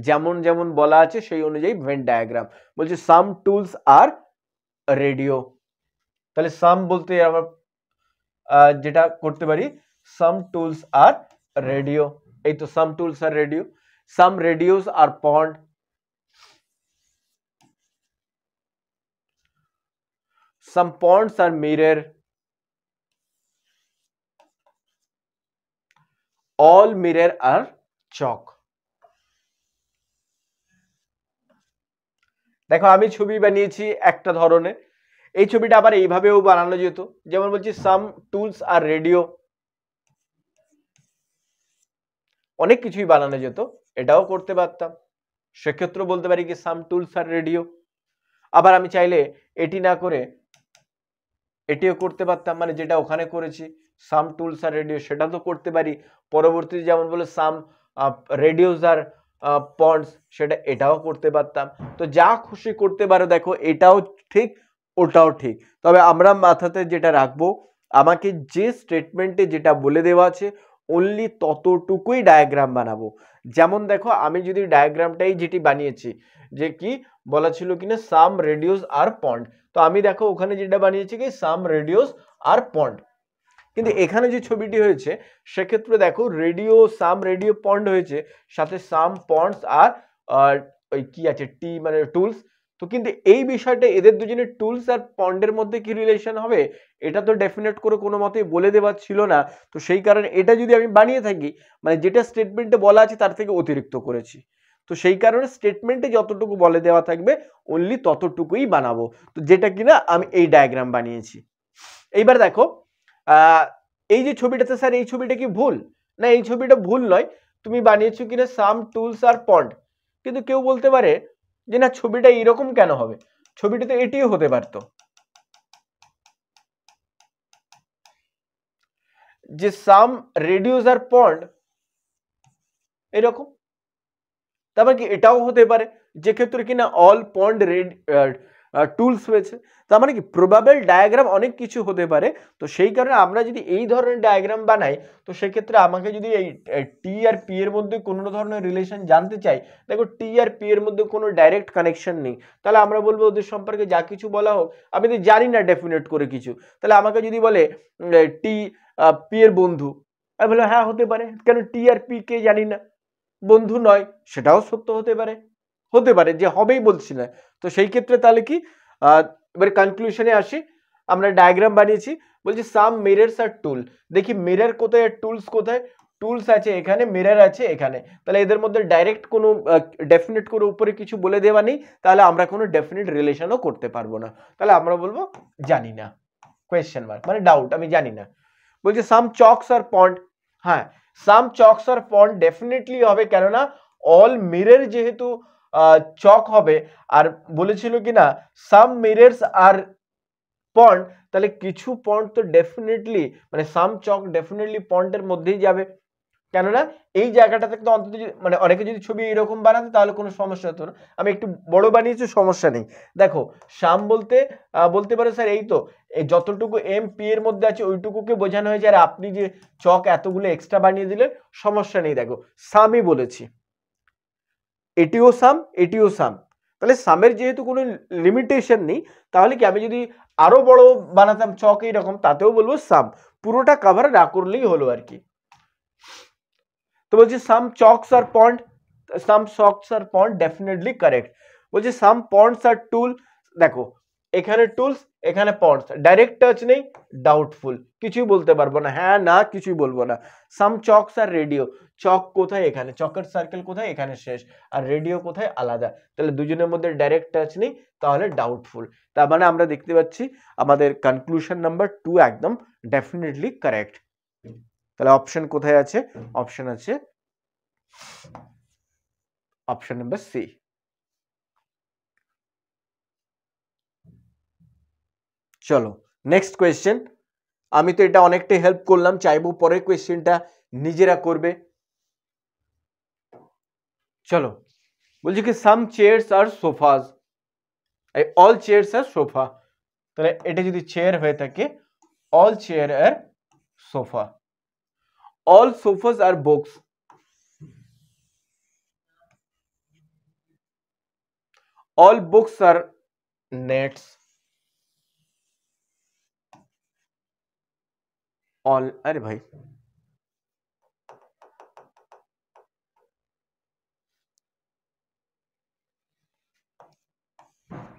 যেমন যেমন বলা আছে, সেই অনুযায়ী ভেন ডায়াগ্রাম বলছে সাম টুলস আর রেডিও তাহলে সাম বলতে আমরা যেটা করতে পারি সাম টুলস আর রেডিও এই তো some tools are radio some radios are pond some ponds are mirror. All mirror are chalk. দেখো, আমি ছবি বানিয়েছি একটা ধরনের। এই ছবিটা আবার এইভাবেও বানানো যেত। যেমন বলছি, সাম টুলস আর রেডিও। অনেক কিছুই বানানো যেত, এটাও করতে পারতাম। সেক্ষেত্রে বলতে পারি কি, সাম টুলস আর রেডিও। আবার আমি চাইলে এটি না করে এটিও করতে পারতাম মানে যেটা ওখানে করেছি, সাম টুলস আর রেডিও, সেটা তো করতে পারি। পরবর্তীতে যেমন বলে, সাম রেডিওস আর পন্ডস, সেটা এটাও করতে পারতাম। তো যা খুশি করতে পারো, দেখো, এটাও ঠিক ওটাও ঠিক। তবে আমরা মাথাতে যেটা রাখব, আমাকে যে স্টেটমেন্টে যেটা বলে দেওয়া আছে অনলি ততটুকুই ডায়াগ্রাম বানাবো। যেমন দেখো, আমি যদি ডায়াগ্রামটাই যেটি বানিয়েছি, যে কি, বলা ছিল কিনা সাম রেডিওস আর পন্ড তো আমি দেখো, ওখানে যেটা বানিয়েছি কি সাম রেডিওস আর পন্ড কিন্তু এখানে যে ছবিটি হয়েছে, সেক্ষেত্রে দেখো রেডিও সাম রেডিও পন্ড হয়েছে, সাথে সাম পন্ডস আর ওই কি আছে টি মানে টুলস তো কিন্তু এই বিষয়টা এদের দুজনের টুলস আর পন্ডের মধ্যে কি রিলেশন হবে? এটা তো ডেফিনেট করে কোনো মতেই বলে দেওয়া ছিল না। তো সেই কারণে এটা যদি আমি বানিয়ে থাকি মানে যেটা স্টেটমেন্টে বলা আছে তার থেকে অতিরিক্ত করেছি। তো সেই কারণে স্টেটমেন্টে যতটুকু বলে দেওয়া থাকবে অনলি ততটুকুই বানাবো। তো যেটা কিনা আমি এই ডায়াগ্রাম বানিয়েছি। এইবার দেখো এই যে ছবিটাতে স্যার এই ছবিটা কি ভুল? না, এই ছবিটা ভুল নয়। তুমি বানিয়েছো কিনা সাম টুলস আর পন্ড কিন্তু কেউ বলতে পারে যে না ছবিটা এইরকম কেন হবে? ছবিটা তো এটিও হতে পারত। যে সাম রেডিউস আর পন্ড এরকম। তারপর কি এটাও হতে পারে? যে ক্ষেত্রে কিনা অল পন্ড রেড টুলস হয়েছে তার মানে কি? প্রবাবেল ডায়াগ্রাম অনেক কিছু হতে পারে। তো সেই কারণে আমরা যদি এই ধরনের ডায়াগ্রাম বানাই, তো সেক্ষেত্রে আমাকে যদি এই টি আর পি এর মধ্যে কোনো ধরনের রিলেশন জানতে চাই, দেখো টি আর পি এর মধ্যে কোনো ডাইরেক্ট কানেকশন নেই। তাহলে আমরা বলব ওদের সম্পর্কে যা কিছু বলা হোক, আমি তো জানি না ডেফিনেট করে কিছু। তাহলে আমাকে যদি বলে টি পি এর বন্ধু, আমি বলব হ্যাঁ হতে পারে। কেন টি আর পি কে জানি না। বন্ধু নয়, সেটাও সত্য হতে পারে। হতে পারে যে হবেই বলছি না। তো সেই ক্ষেত্রে তাহলে কি এবার কনক্লুশনে আসি। আমরা ডায়াগ্রাম বানিয়েছি, বলছি সাম মিররস আর টুল দেখি মিরর কোথায় আর টুলস কোথায়? টুলস আছে এখানে মিরর আছে এখানে। তাহলে এদের মধ্যে ডাইরেক্ট কোনো ডেফিনেট করে উপরে কিছু বলে দেওয়া নেই। তাহলে আমরা কোনো ডেফিনেট রিলেশনও করতে পারব না। তাহলে আমরা বলব জানি না। কোয়েশ্চেন মার্ক মানে ডাউট আমি জানি না। বলছি সাম চকস আর পন্ড হ্যাঁ সাম চকস আর পন্ড ডেফিনেটলি হবে কেননা অল মিরর যেহেতু চক হবে। আর বলেছিল কি না সাম মিররস আর পন্ড তাহলে কিছু পন্ড তো ডেফিনেটলি মানে সাম চক ডেফিনেটলি পন্ডের মধ্যেই যাবে। কেননা, এই জায়গাটাতে তো অন্তত মানে অনেকে যদি ছবি এরকম বানাতে, তাহলে কোনো সমস্যা হতো না। আমি একটু বড় বানিয়েছি, সমস্যা নেই। দেখো শাম বলতে বলতে পারো স্যার এই তো যতটুকু এম পি এর মধ্যে আছে, ওইটুকুকে বোঝানো হয়েছে। আর আপনি যে চক এতগুলো এক্সট্রা বানিয়ে দিলেন, সমস্যা নেই। দেখো সামই বলেছি। এটিও সাম এটিও সাম তাহলে সামের যেহেতু কোনো লিমিটেশন নেই, তাহলে কি আমি যদি আরও বড় বানাতাম চক এইরকম, তাতেও বলব সাম। পুরোটা কাভার না করলেই হলো আর কি। তো বলছি some chalks are pond some chalks are pond definitely correct বলছি সাম পন্ডস আর টুল দেখো এখানে টুলস এখানে পন্ডস ডাইরেক্ট টাচ নেই ডাউটফুল কিছুই বলতে পারব না। হ্যাঁ না, কিছুই বলব না। সাম চকস আর রেডিও চক কোথায়? এখানে। চকের সার্কেল কোথায়? এখানে শেষ। আর রেডিও কোথায়? আলাদা। তাহলে দুজনের মধ্যে ডাইরেক্ট টাচ নেই, তাহলে ডাউটফুল তার মানে আমরা দেখতে পাচ্ছি, আমাদের কনক্লুশন নাম্বার টু একদম ডেফিনেটলি কারেক্ট তাহলে অপশন কোথায় আছে? অপশন আছে অপশন নাম্বার সি চলো নেক্সট কোয়েশ্চেন আমি তো এটা অনেকটাই হেল্প করলাম, চাইব পরের কোয়েশ্চেনটা নিজেরা করবে। চলো, বলছি কি some chairs are sofas all chairs are sofa তাহলে এটা যদি চেয়ার হয়ে থাকে all chair are sofa all sofas are books all books are nets. all अरे भाई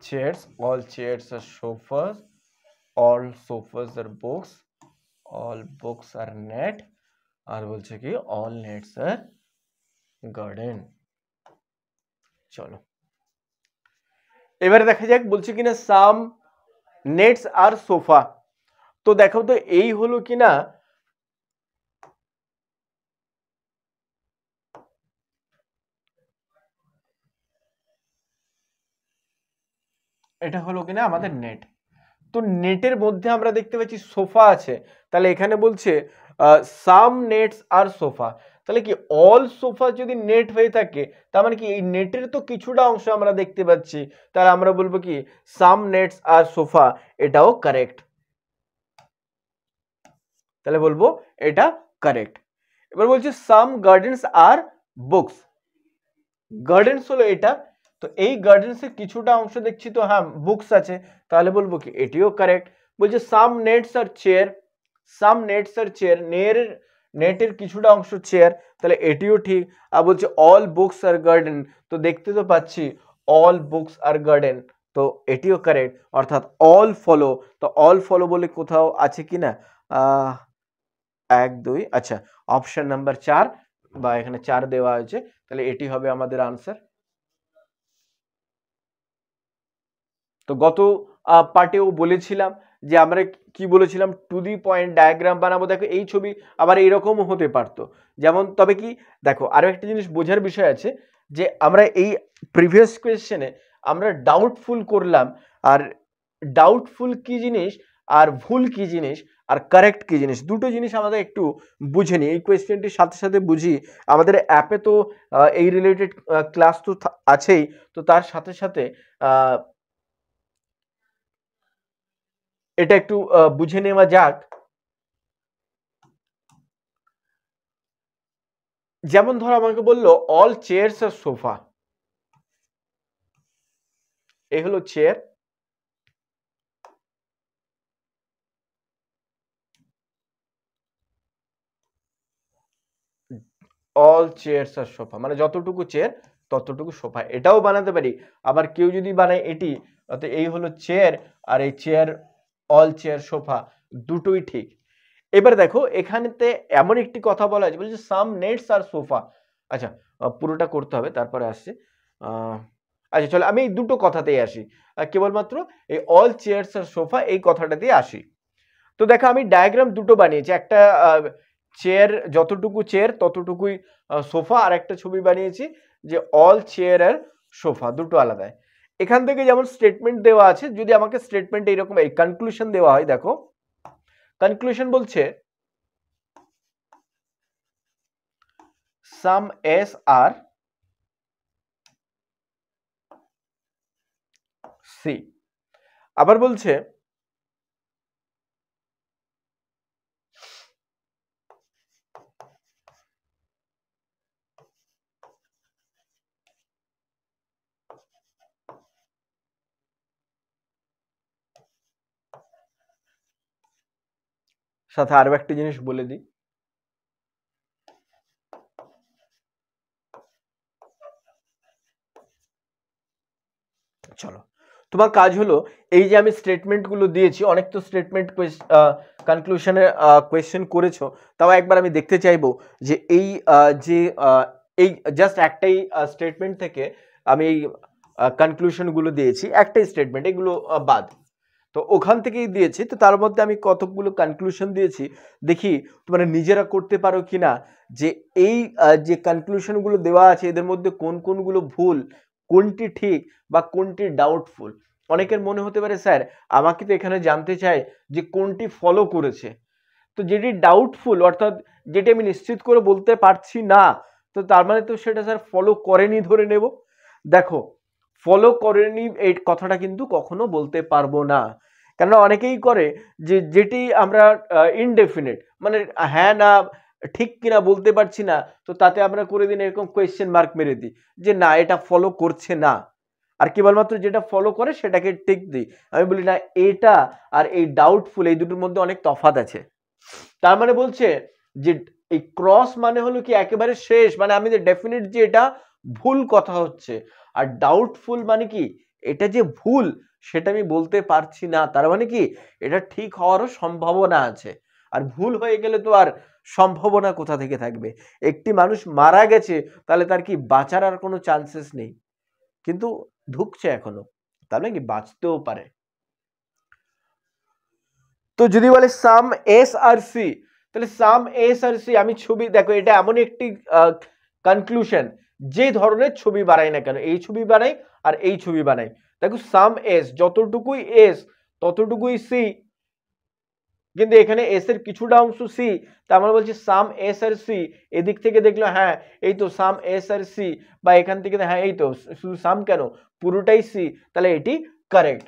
chairs all chairs are sofas all sofas are books all books are net আর বলছে কি all নেটস আর garden চলো এবারে দেখা যাক বলছে কিনা সাম নেটস আর সোফা তো দেখো তো এই হলো কি না এটা হলো কিনা আমাদের নেট তো নেটের মধ্যে আমরা দেখতে পাচ্ছি সোফা আছে। তাহলে এখানে বলছে সাম নেটস আর সোফা তাহলে কি অল সোফা যদি নেট হয়ে থাকে, তার মানে কি এই নেটের তো কিছুটা অংশ আমরা দেখতে পাচ্ছি। তাহলে আমরা বলব কি সাম নেটস আর সোফা এটাও কারেক্ট তাহলে বলব এটা কারেক্ট এবার বলছি some gardens are books gardens হলো এটা। তো এই গার্ডেন্সের কিছুটা অংশ দেখছি তো হ্যাঁ বুকস আছে। তাহলে বলব কি, এটিও কারেক্ট বলছে some nets are chair some nets are chair নের, নেটের কিছুটা অংশ চেয়ার তাহলে এটিও ঠিক। আর বলছে অল বুকস আর গার্ডেন তো দেখতে তো পাচ্ছি অল বুকস আর গার্ডেন তো এটিও কারেক্ট অর্থাৎ অল ফলো তো অল ফলো বলে কোথাও আছে কি না? এক, দুই আচ্ছা অপশন নাম্বার চার বা এখানে চার দেওয়া আছে তাহলে এটি হবে আমাদের আনসার তো গত পার্টেও বলেছিলাম যে আমরা কি বলেছিলাম? টু দি পয়েন্ট ডায়াগ্রাম বানাবো। দেখো, এই ছবি আবার এইরকমও হতে পারতো। যেমন, তবে কি, দেখো, আরও একটা জিনিস বোঝার বিষয় আছে যে আমরা এই প্রিভিয়াস কোয়েশ্চেনে আমরা ডাউটফুল করলাম। আর ডাউটফুল কি জিনিস? আর ভুল কি জিনিস আর কারেক্ট কি জিনিস? দুটো জিনিস আমাদের একটু বুঝে নিই। এই কোয়েশ্চেনটির সাথে সাথে বুঝি, আমাদের অ্যাপে তো এই রিলেটেড ক্লাস তো আছেই। তো তার সাথে সাথে এটা একটু বুঝে নেওয়া যাক। যেমন ধরো আমাকে বলল অল চেয়ারস সোফা এই হলো chair all chairs are sofa মানে যতটুকু চেয়ার ততটুকু সোফা এটাও বানাতে পারি। আবার কেউ যদি বানায় এটি অর্থাৎ এই হলো চেয়ার আর এই চেয়ার অল চেয়ার সোফা দুটোই ঠিক। এবার দেখো, এখানেতে এমন একটি কথা বলা আছে, বলছে সাম নেটস আর সোফা আচ্ছা পুরোটা করতে হবে, তারপরে আসছে। আচ্ছা চলো, আমি এই দুটো কথাতেই আসি। কেবলমাত্র এই অল চেয়ার্স আর সোফা এই কথাটাতেই আসি। তো দেখো, আমি ডায়াগ্রাম দুটো বানিয়েছি। একটা চেয়ার যতটুকু চেয়ার ততটুকুই সোফা আর একটা ছবি বানিয়েছি যে অল চেয়ার আর সোফা দুটো আলাদা এখান থেকে যেমন স্টেটমেন্ট দেওয়া আছে, যদি আমাকে স্টেটমেন্ট এইরকম এই কনক্লুশন দেওয়া হয়, দেখো। কনক্লুশন বলছে সাম এস আর সি আবার বলছে সাথে আরও একটা জিনিস বলে দিই। চলো, তোমার কাজ হলো এই যে আমি স্টেটমেন্টগুলো দিয়েছি, অনেক তো স্টেটমেন্ট কনক্লুশনের কোয়েশ্চেন করেছ, তাও একবার আমি দেখতে চাইব যে এই যে এই জাস্ট একটাই স্টেটমেন্ট থেকে আমি এই কনক্লুশনগুলো দিয়েছি, একটাই স্টেটমেন্ট এগুলো বাদ। তো ওখান থেকেই দিয়েছি। তো তার মধ্যে আমি কতকগুলো কনক্লুশন দিয়েছি। দেখি তোমরা নিজেরা করতে পারো কি না? যে এই যে কনক্লুশনগুলো দেওয়া আছে, এদের মধ্যে কোন কোনগুলো ভুল, কোনটি ঠিক বা কোনটি ডাউটফুল অনেকের মনে হতে পারে, স্যার, আমাকে তো এখানে জানতে চায় যে কোনটি ফলো করেছে। তো যেটি ডাউটফুল অর্থাৎ যেটি আমি নিশ্চিত করে বলতে পারছি না, তো তার মানে তো সেটা, স্যার ফলো করেনি ধরে নেব। দেখো ফলো করেনি, এই কথাটা কিন্তু কখনো বলতে পারব না। কেননা অনেকেই করে যে, যেটি আমরা ইনডেফিনেট মানে হ্যাঁ না, ঠিক কিনা বলতে পারছি না, তো তাতে আমরা করে দিন এরকম কোয়েশ্চেন মার্ক মেরে দিই যে, না, এটা ফলো করছে না। আর কেবলমাত্র যেটা ফলো করে সেটাকে টিক দিই। আমি বলি, না, এটা আর এই ডাউটফুল এই দুটোর মধ্যে অনেক তফাৎ আছে। তার মানে বলছে যে, এই ক্রস মানে হলো কি একেবারে শেষ মানে আমি যে ডেফিনেট যে এটা, ভুল কথা হচ্ছে। আর ডাউটফুল মানে কি? এটা যে ভুল, সেটা আমি বলতে পারছি না। তার মানে কি? এটা ঠিক হওয়ারও সম্ভাবনা আছে। আর ভুল হয়ে গেলে তো আর সম্ভাবনা কোথা থেকে থাকবে? একটি মানুষ মারা গেছে, তাহলে তার কি বাঁচার আর কোনো চান্সেস নেই? কিন্তু ঢুকছে এখনও। তার মানে কি? বাঁচতেও পারে। তো যদি বলে সাম এস আর সি, তাহলে সাম এস আর সি, আমি ছবি, দেখো এটা এমন একটি কনক্লুশন যে ধরনের ছবি বানাই না কেন, এই ছবি বানাই আর এই ছবি বানাই। দেখো সাম এস যতটুকুই এস ততটুকুই সি কিন্তু এখানে এস এর কিছুটা অংশ সি তার মানে বলছি সাম এস আর সি এদিক থেকে দেখল হ্যাঁ এই তো সাম এস আর সি বা এখান থেকে হ্যাঁ এই তো, শুধু সাম কেন? পুরোটাই সি তাহলে এটি কারেক্ট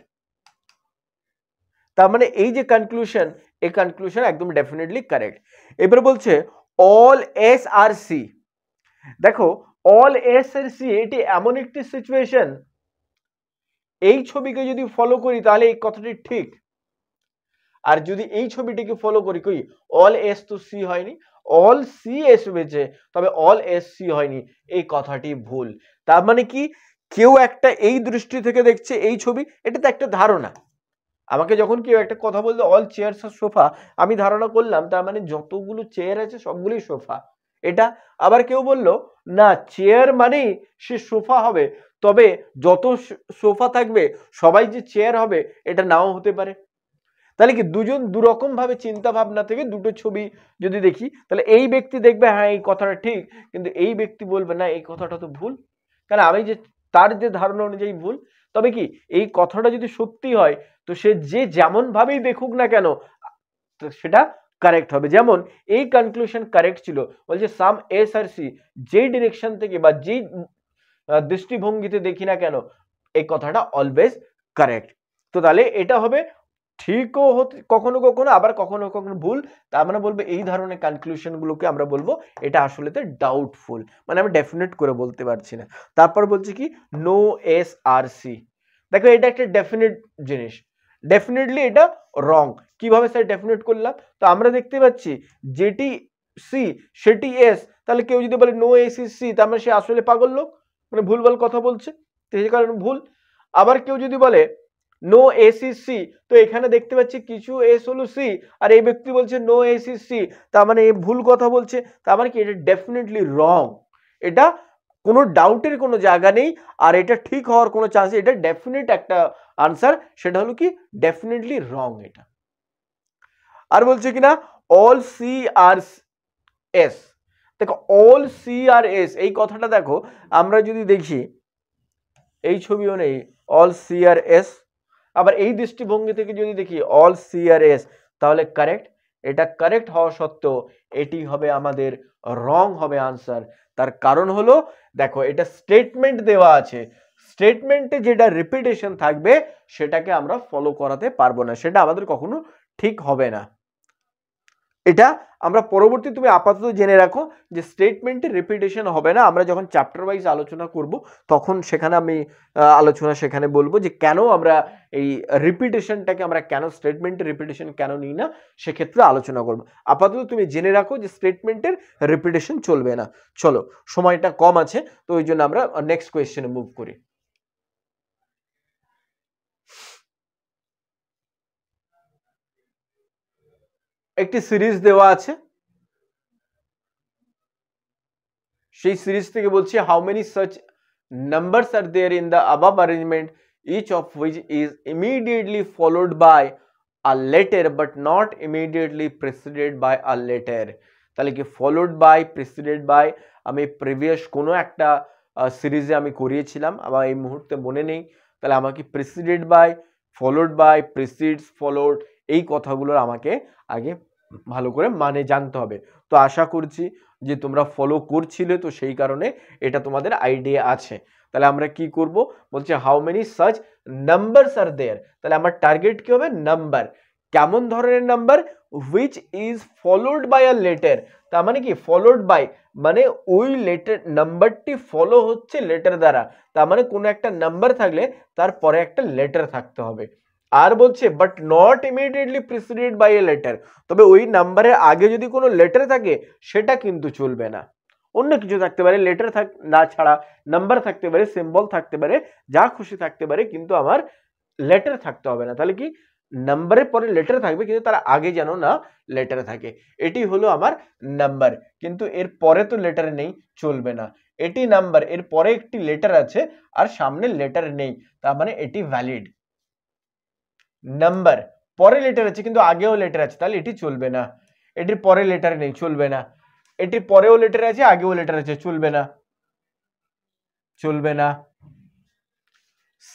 তার মানে এই যে কনক্লুশন এই কনক্লুশন একদম ডেফিনেটলি কারেক্ট এবার বলছে অল এস আর সি দেখো অল এস এর সি এটি এমন একটি সিচুয়েশন এই ছবিকে যদি ফলো করি তাহলে এই কথাটি ঠিক। আর যদি এই ছবিটিকে ফলো করি, কই অল এস তো সি হয়নি অল সি এস হয়েছে তবে অল এস সি হয়নি, এই কথাটি ভুল। তার মানে কি, কেউ একটা এই দৃষ্টি থেকে দেখছে এই ছবি এটা তো একটা ধারণা। আমাকে যখন কেউ একটা কথা বলল অল চেয়ারস আর সোফা আমি ধারণা করলাম, তার মানে যতগুলো চেয়ার আছে সবগুলোই সোফা এটা আবার কেউ বলল, না চেয়ার মানেই সে সোফা হবে। তবে যত সোফা থাকবে, সবাই যে চেয়ার হবে, এটা নাও হতে পারে। তাহলে কি দুজন দুরকম ভাবে চিন্তা ভাবনা থেকে দুটো ছবি যদি দেখি, তাহলে এই ব্যক্তি দেখবে হ্যাঁ এই কথাটা ঠিক। কিন্তু এই ব্যক্তি বলবে, না, এই কথাটা তো ভুল। কারণ আমি যে, তার যে ধারণা অনুযায়ী ভুল, তবে কি এই কথাটা যদি সত্যি হয়, তো সে যে যেমন ভাবেই দেখুক না কেন সেটা কারেক্ট হবে। যেমন, এই কনক্লুশন কারেক্ট ছিল, বলছে সাম এস আর সি যেই ডিরেকশন থেকে বা যেই দৃষ্টিভঙ্গিতে দেখি না কেন, এই কথাটা অলওয়েজ কারেক্ট তো তাহলে এটা হবে ঠিকও হতে, কখনো কখনো, আবার কখনো কখনো ভুল। তার মানে বলব এই ধরনের কনক্লুশনগুলোকে আমরা বলব, এটা আসলেতে ডাউটফুল মানে আমি ডেফিনেট করে বলতে পারছি না। তারপর বলছি কি নো এস আর সি দেখো, এটা একটা ডেফিনেট জিনিস। ডেফিনেটলি এটা রং কীভাবে স্যার ডেফিনেট করলাম? তো আমরা দেখতে পাচ্ছি, যেটি সি সেটি এস তাহলে কেউ যদি বলে নো এস সি তার মানে সে আসলে পাগল লোক? মানে ভুলভাল কথা বলছে? তো সেই কারণে ভুল। আবার কেউ যদি বলে নো এসি সি তো এখানে দেখতে পাচ্ছি কিছু এস হলো সি আর এই ব্যক্তি বলছে নো এসি সি তার মানে এ ভুল কথা বলছে। তার মানে কি? এটা ডেফিনেটলি রং এটা কোনো ডাউটের কোনো জায়গা নেই, আর এটা ঠিক হওয়ার কোনো চান্স এটা ডেফিনেট একটা আনসার সেটা হলো কি? ডেফিনেটলি রং এটা। আর বলছে কিনা অল সি আর এস দেখো অল সি আর এস এই কথাটা দেখো, আমরা যদি দেখি, এই ছবিও নেই অল সি আর এস আবার এই দৃষ্টিভঙ্গি থেকে যদি দেখি অল সি আর এস তাহলে কারেক্ট এটা কারেক্ট হওয়া সত্ত্বেও, এটি হবে আমাদের রং হবে আনসার তার কারণ হলো, দেখো এটা স্টেটমেন্ট দেওয়া আছে। স্টেটমেন্টে যেটা রিপিটেশন থাকবে, সেটাকে আমরা ফলো করাতে পারব না। সেটা আমাদের কখনো ঠিক হবে না। এটা আমরা পরবর্তী তুমি আপাতত জেনে রাখো যে স্টেটমেন্টের রিপিটেশন হবে না। আমরা যখন চ্যাপ্টার ওয়াইজ আলোচনা করব, তখন সেখানে আমি আলোচনা সেখানে বলব যে কেন আমরা এই রিপিটেশনটাকে আমরা কেন স্টেটমেন্টের রিপিটেশন কেন নিই না, সেক্ষেত্রে আলোচনা করব। আপাতত তুমি জেনে রাখো যে স্টেটমেন্টের রিপিটেশন চলবে না। চলো, সময়টা কম আছে, তো ওই জন্য আমরা নেক্সট কোয়েশ্চেনে মুভ করি। একটি সিরিজ দেওয়া আছে। সেই সিরিজ থেকে বলছি how many such numbers are there in the above arrangement each of which is immediately followed by a letter but not immediately preceded by a letter তাহলে কি ফলোড বাই প্রেসিডেড বাই আমি previous কোনো একটা সিরিজে আমি করিয়েছিলাম, আমার এই মুহূর্তে মনে নেই। তাহলে আমাকে preceded by followed by precedes followed এই কথাগুলোর আমাকে আগে ভালো করে মানে জানতে হবে। তো আশা করছি যে তোমরা ফলো করছিলে, তো সেই কারণে এটা তোমাদের আইডিয়া আছে। তাহলে আমরা কি করব? বলছে হাউ মেনি সার্চ নাম্বারস আর দেয়ার তাহলে আমার টার্গেট কি হবে? নাম্বার কেমন ধরনের number which is followed by a letter তার মানে কি? ফলোড বাই মানে ওই লেটার নাম্বারটি ফলো হচ্ছে লেটার দ্বারা। তার মানে কোনো একটা নাম্বার থাকলে তারপরে একটা লেটার থাকতে হবে। আর বলছে but not immediately preceded by a letter তবে ওই নাম্বারের আগে যদি কোনো লেটার থাকে, সেটা কিন্তু চলবে না। অন্য কিছু থাকতে পারে লেটার থাক, না ছাড়া নাম্বার থাকতে পারে সিম্বল থাকতে পারে, যা খুশি থাকতে পারে, কিন্তু আমার লেটার থাকতে হবে না। তাহলে কি নাম্বারের পরে লেটার থাকবে, কিন্তু তার আগে যেন না লেটার থাকে। এটি হলো আমার নাম্বার কিন্তু এর পরে তো লেটার নেই, চলবে না। এটি নাম্বার এর পরে একটি লেটার আছে, আর সামনে লেটার নেই। তার মানে এটি ভ্যালিড নাম্বার পরে লেটার আছে কিন্তু আগেও লেটার আছে তাহলে এটি চলবে না এটির পরে লেটার নেই চলবে না এটির পরেও লেটার আছে আগেও লেটার আছে চলবে না চলবে না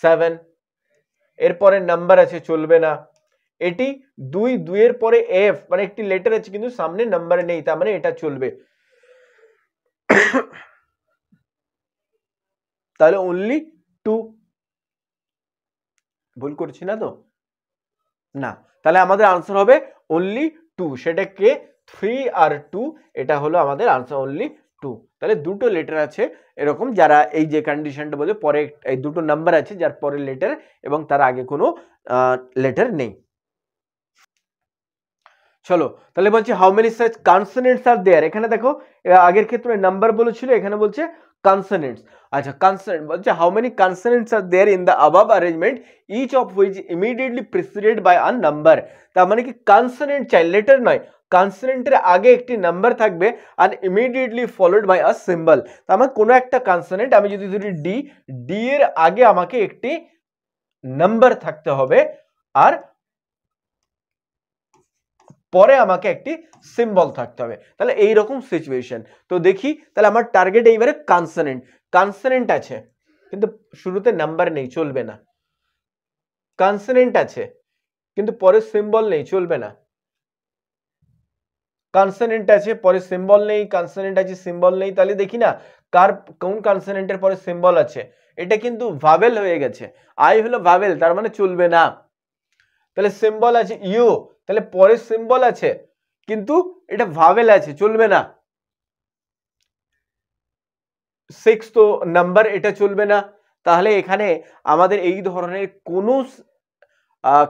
সেভেন এরপরে নাম্বার আছে চলবে না এটি দুই দুইয়ের পরে এফ মানে একটি লেটার আছে কিন্তু সামনে নাম্বার নেই তার মানে এটা চলবে তাহলে অনলি টু ভুল করছি না তো না, তাহলে আমাদের আনসার হবে অনলি টু সেটা কে? থ্রি আর টু এটা হলো আমাদের আনসার অনলি টু তাহলে দুটো লেটার আছে, এরকম যারা এই যে কন্ডিশনটা বলে, পরে এই দুটো নাম্বার আছে যার পরে লেটার এবং তার আগে কোনো লেটার নেই। চলো, তাহলে বলছি how many such consonants are there এখানে দেখো আগের ক্ষেত্রে নাম্বার বলেছিল, এখানে বলছে কনসোনেন্টস আচ্ছা কনসোনেন্ট বলছে how many consonants are there in the above arrangement each of which immediately preceded by a number তার মানে কি কনসোনেন্ট চাই লেটার নয় কনসোনেন্টের আগে একটি নাম্বার থাকবে আর immediately followed by a symbol তার মানে কোনো একটা কনসোনেন্ট আমি যদি ধরি ডি ডি এর আগে আমাকে একটি নাম্বার থাকতে হবে আর পরে আমাকে একটি সিম্বল থাকতে হবে। তাহলে এই রকম সিচুয়েশন তো দেখি, তাহলে আমার টার্গেট এইবারে কনসোনেন্ট কনসোনেন্ট আছে, কিন্তু শুরুতে নাম্বার নেই, চলবে না। কনসোনেন্ট আছে, কিন্তু পরে সিম্বল নেই, চলবে না। কনসোনেন্ট আছে, পরে সিম্বল নেই কনসোনেন্ট আছে সিম্বল নেই। তাহলে দেখি না, কার, কোন কনসোনেন্টের পরে সিম্বল আছে? এটা কিন্তু ভাবেল হয়ে গেছে। আই হলো ভাবেল তার মানে চলবে না। তাহলে সিম্বল আছে ইউ তাহলে পরে সিম্বল আছে, কিন্তু এটা ভাবেল আছে, চলবে না। সিক্স তো নাম্বার এটা চলবে না। তাহলে এখানে আমাদের এই ধরনের কোনো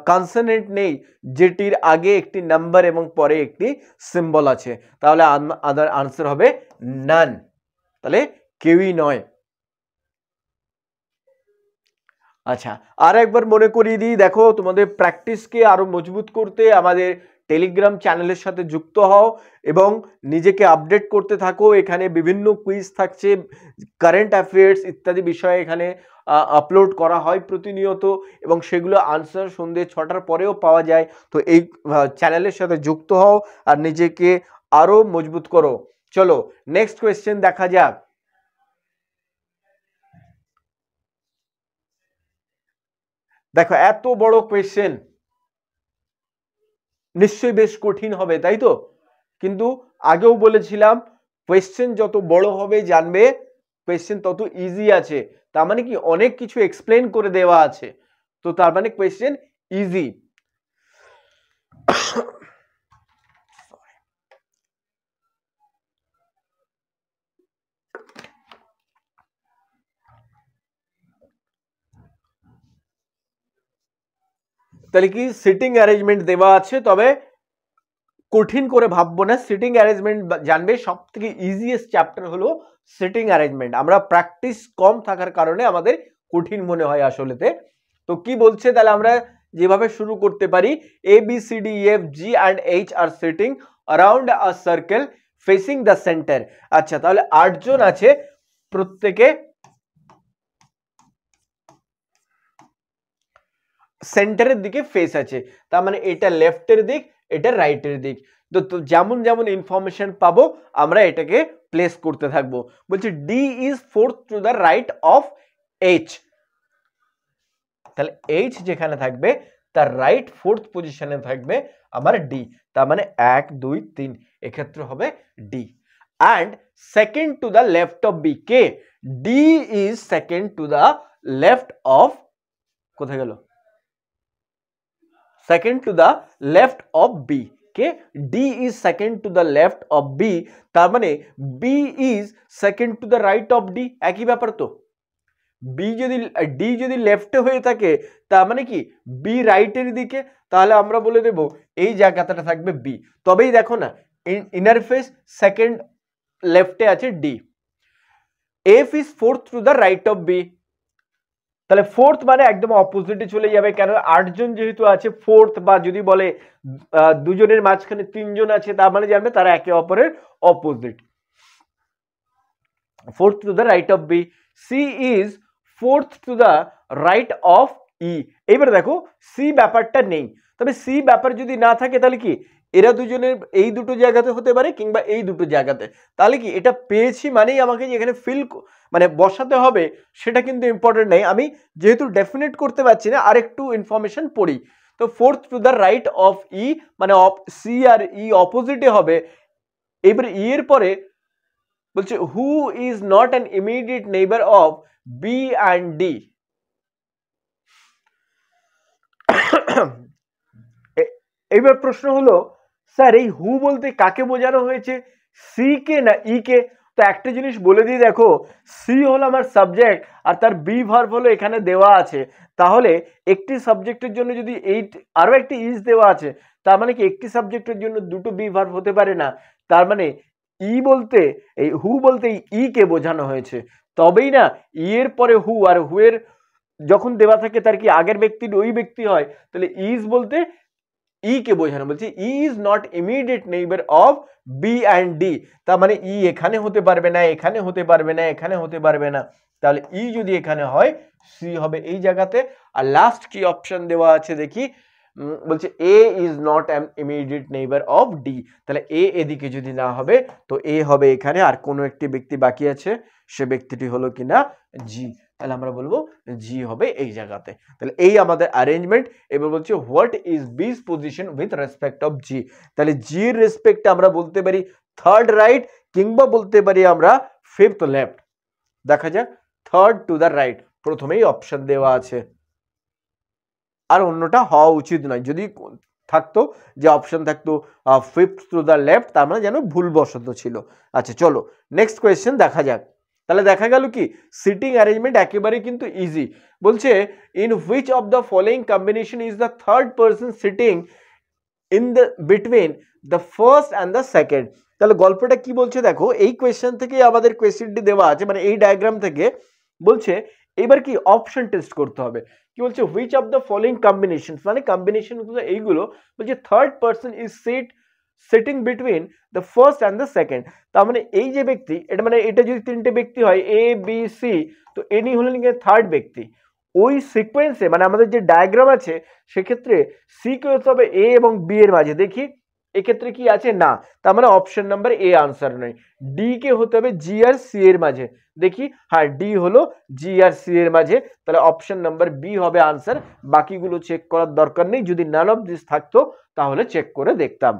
কনসোনেন্ট নেই, যেটির আগে একটি নাম্বার এবং পরে একটি সিম্বল আছে। তাহলে আদার আনসার হবে নান তাহলে কেউই নয়। আচ্ছা আর একবার মনে করিয়ে দিই, দেখো তোমাদের প্র্যাকটিসকে আরও মজবুত করতে আমাদের টেলিগ্রাম চ্যানেলের সাথে যুক্ত হও এবং নিজেকে আপডেট করতে থাকো। এখানে বিভিন্ন কুইজ থাকছে কারেন্ট অ্যাফেয়ার্স ইত্যাদি বিষয়ে এখানে আপলোড করা হয় প্রতিনিয়ত এবং সেগুলো আনসার সন্ধে ছটার পরেও পাওয়া যায়। তো এই চ্যানেলের সাথে যুক্ত হও আর নিজেকে আরও মজবুত করো। চলো নেক্সট কোয়েশ্চেন দেখা যাক। দেখো, এত বড় কোয়েশ্চেন নিশ্চয়ই বেশ কঠিন হবে, তাই তো? কিন্তু আগেও বলেছিলাম কোয়েশ্চেন যত বড় হবে জানবে কোয়েশ্চেন তত ইজি আছে। তার মানে কি, অনেক কিছু এক্সপ্লেন করে দেওয়া আছে। তো তার মানে কোয়েশ্চেন ইজি তাহলে কি সিটিং অ্যারেঞ্জমেন্ট দেওয়া আছে? তবে কঠিন করে ভাববো না। সিটিং অ্যারেঞ্জমেন্ট জানবে সব থেকে ইজিয়েস্ট চ্যাপ্টার হলো সিটিং অ্যারেঞ্জমেন্ট আমরা প্র্যাকটিস কম থাকার কারণে আমাদের কঠিন মনে হয় আসলেতে। তো কি বলছে? তাহলে আমরা যেভাবে শুরু করতে পারি A B C D F G and H are sitting around a circle facing the centre আচ্ছা তাহলে আটজন আছে প্রত্যেকে। সেন্টারের দিকে ফেস আছে। তার মানে এটা লেফটের দিক, এটা রাইটের দিক। তো যেমন যেমন ইনফরমেশন পাবো, আমরা এটাকে প্লেস করতে থাকব। বলছি D is fourth to the right of H তাহলে এইচ যেখানে থাকবে, তার রাইট ফোর্থ পজিশনে থাকবে আমার ডি তার মানে এক, দুই, তিন, এক্ষেত্রে হবে D and second to the left of B K? D is second to the left of কোথায় গেল? second to the left of B K D is second to the left of B তার মানে B is second to the right of D একই ব্যাপার তো B যদি D যদি লেফটে হয়ে থাকে তার মানে কি B রাইটের দিকে তাহলে আমরা বলে দেব এই জায়গাটা থাকবে B তবেই দেখো না ইনার ফেস সেকেন্ড লেফটে আছে D F is fourth to the right of B তাহলে ফোর্থ মানে একদম অপোজিটে চলে যাবে কেন আটজন যেহেতু আছে ফোর্থ বা যদি বলে দুজনের মাঝখানে তিনজন আছে, তার মানে জানবে তারা একে অপরের opposite fourth to the right of B C is fourth to the right of E এবার দেখো সি ব্যাপারটা নেই। তবে সি ব্যাপার যদি না থাকে, তাহলে কি? এরা দুজনের এই দুটো জায়গাতে হতে পারে কিংবা এই দুটো জায়গাতে। তাহলে কি এটা পেয়েছি মানেই আমাকে এখানে ফিল মানে বসাতে হবে, সেটা কিন্তু ইম্পর্টেন্ট নেই। আমি যেহেতু ডেফিনেট করতে পারছি না আর একটু ইনফরমেশন পড়ি। তো fourth to the right of E মানে অফ সি আর ই অপোজিটে হবে। এবার ই এর পরে বলছে who is not an immediate neighbour of B and D এবার প্রশ্ন হলো স্যার, এই হু বলতে কাকে বোঝানো হয়েছে? সি কে না ই কে? তো একটা জিনিস বলে দিই, দেখো, সি হলো আমার সাবজেক্ট আর তার বি ভার্ব হলো এখানে দেওয়া আছে। তাহলে একটি সাবজেক্টের জন্য যদি এই আরও একটি ইজ দেওয়া আছে, তার মানে কি একটি সাবজেক্টের জন্য দুটো বি ভার্ব হতে পারে না? তার মানে ই বলতে, এই হু বলতে ই কে বোঝানো হয়েছে। তবেই না, ই এর পরে হু, আর হু এর যখন দেওয়া থাকে তার কি আগের ব্যক্তির ওই ব্যক্তি হয়? তাহলে ইজ বলতে ই কে বোঝানো বলছি E is not immediate neighbour of B and D তার মানে ই এখানে হতে পারবে না, এখানে হতে পারবে না, এখানে হতে পারবে না। তাহলে ই যদি এখানে হয় সি হবে এই জায়গাতে। আর লাস্ট কি অপশন দেওয়া আছে, দেখি। বলছে A is not an immediate neighbour of D তাহলে এ এদিকে যদি না হবে, তো এ হবে এখানে। আর কোনো একটি ব্যক্তি বাকি আছে, সে ব্যক্তিটি হলো কিনা জি তাহলে আমরা বলব জি হবে এই জায়গাতে। তাহলে এই আমাদের অ্যারেঞ্জমেন্ট এবার বলছে what is B's position with respect of G তাহলে জির রেসপেক্টে আমরা বলতে পারি থার্ড রাইট কিংবা বলতে পারি আমরা ফিফথ লেফট দেখা যাক থার্ড টু দ্য রাইট প্রথমেই অপশন দেওয়া আছে। আর অন্যটা হওয়া উচিত নয়। যদি থাকতো, যে অপশন থাকতো ফিফথ টু দ্য লেফট তার মানে যেন ভুলবশত ছিল। আচ্ছা চলো নেক্সট কোয়েশ্চেন দেখা যাক। তাহলে দেখা গেল কি? সিটিং অ্যারেঞ্জমেন্ট একেবারে কিন্তু ইজি বলছে in which of the following combination is the third person sitting in the between the first and the second তাহলে গল্পটা কি বলছে দেখো, এই কোয়েশ্চেন থেকেই আমাদের কোয়েশ্চেনটি দেওয়া আছে মানে এই ডায়াগ্রাম থেকে। বলছে, এবার কি অপশন টেস্ট করতে হবে। কি বলছে? Which of the following combination মানে কম্বিনেশন এইগুলো, বলছে third person is sit sitting between the first and the second তার মানে এই যে ব্যক্তি, এটা মানে এটা যদি তিনটে ব্যক্তি হয় এ বি সি তো এনি হলেন গিয়ে থার্ড ব্যক্তি। ওই সিকোয়েন্সে মানে আমাদের যে ডায়াগ্রাম আছে, সেক্ষেত্রে সি কে হতে হবে এ এবং বি এর মাঝে। দেখি, এক্ষেত্রে কি আছে? না। তার মানে অপশন নাম্বার এ আনসার নয় ডি কে হতে হবে জি আর সি এর মাঝে। দেখি হ্যাঁ ডি হলো জি আর সি এর মাঝে। তাহলে অপশন নাম্বার বি হবে আনসার বাকিগুলো চেক করার দরকার নেই। যদি নান অফ দিস থাকতো, তাহলে চেক করে দেখতাম।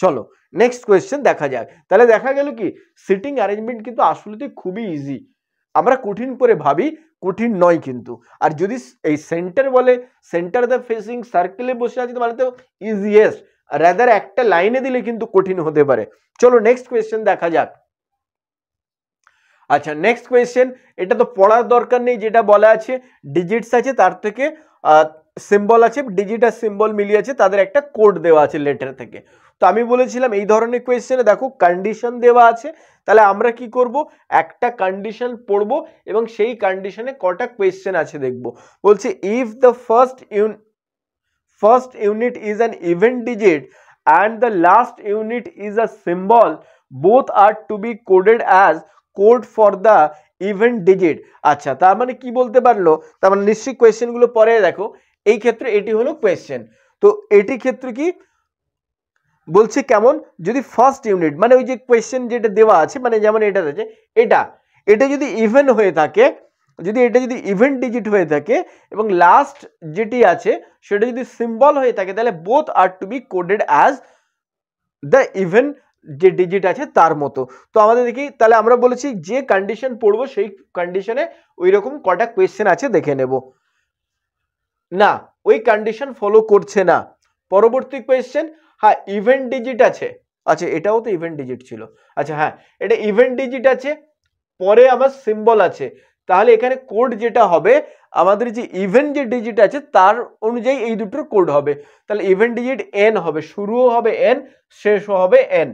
চলো নেক্সট কোয়েশ্চেন দেখা যাক। তাহলে দেখা গেল কি সিটিং অ্যারেঞ্জমেন্ট কিন্তু আসলে খুবই ইজি আমরা কঠিন করে ভাবি, কঠিন নয় কিন্তু। আর যদি এই সেন্টার বলে সেন্টার দ্য ফেসিং সার্কেলে বসে আছে মানে তো ইজিয়েস্ট রাদার একটা লাইনে দিলে কিন্তু কঠিন হতে পারে। চলো নেক্সট কোয়েশ্চেন দেখা যাক। আচ্ছা নেক্সট কোয়েশ্চেন এটা তো পড়ার দরকার নেই, যেটা বলা আছে ডিজিটস আছে, তার থেকে সিম্বল আছে ডিজিট আর সিম্বল মিলিয়ে আছে, তাদের একটা কোড দেওয়া আছে লেটার থেকে। তো আমি বলেছিলাম এই ধরনের কোয়েশ্চেনে দেখো কন্ডিশন দেওয়া আছে, তাহলে আমরা কি করব? একটা কন্ডিশন পড়ব এবং সেই কন্ডিশনে কটা কোয়েশ্চেন আছে দেখব। বলছে if the first un first unit is an even digit and the last unit is a symbol both are to be coded as code for the even digit আচ্ছা তার মানে কি বলতে পারল? তার মানে নিশ্চয়ই কোয়েশ্চেনগুলো পরে দেখো। এই ক্ষেত্রে এটি হলো কোয়েশ্চেন তো এটি ক্ষেত্রে কি? বলছে কেমন? যদি ফার্স্ট ইউনিট মানে ওই যে কোয়েশ্চেন যেটা দেওয়া আছে মানে যেমন এটা আছে, এটা এটা যদি ইভেন হয়ে থাকে, যদি এটা যদি ইভেন্ট ডিজিট হয়ে থাকে, এবং লাস্ট যেটি আছে, সেটা যদি সিম্বল হয়ে থাকে, তাহলে both are to be coded as the even যে ডিজিট আছে, তার মতো। তো আমাদের দেখি, তাহলে আমরা বলেছি যে কন্ডিশন পড়ব, সেই কন্ডিশনে ওই রকম কটা কোয়েশ্চেন আছে দেখে নেব। না, ওই কন্ডিশন ফলো করছে না। পরবর্তী কোয়েশ্চেন হ্যাঁ ইভেন্ট ডিজিট আছে। আচ্ছা এটাও তো ইভেন্ট ডিজিট ছিল। আচ্ছা হ্যাঁ এটা ইভেন্ট ডিজিট আছে, পরে আমার সিম্বল আছে। তাহলে এখানে কোড যেটা হবে, আমাদের যে ইভেন্ট যে ডিজিট আছে, তার অনুযায়ী এই দুটোর কোড হবে। তাহলে ইভেন্ট ডিজিট এন হবে, শুরুও হবে এন শেষও হবে এন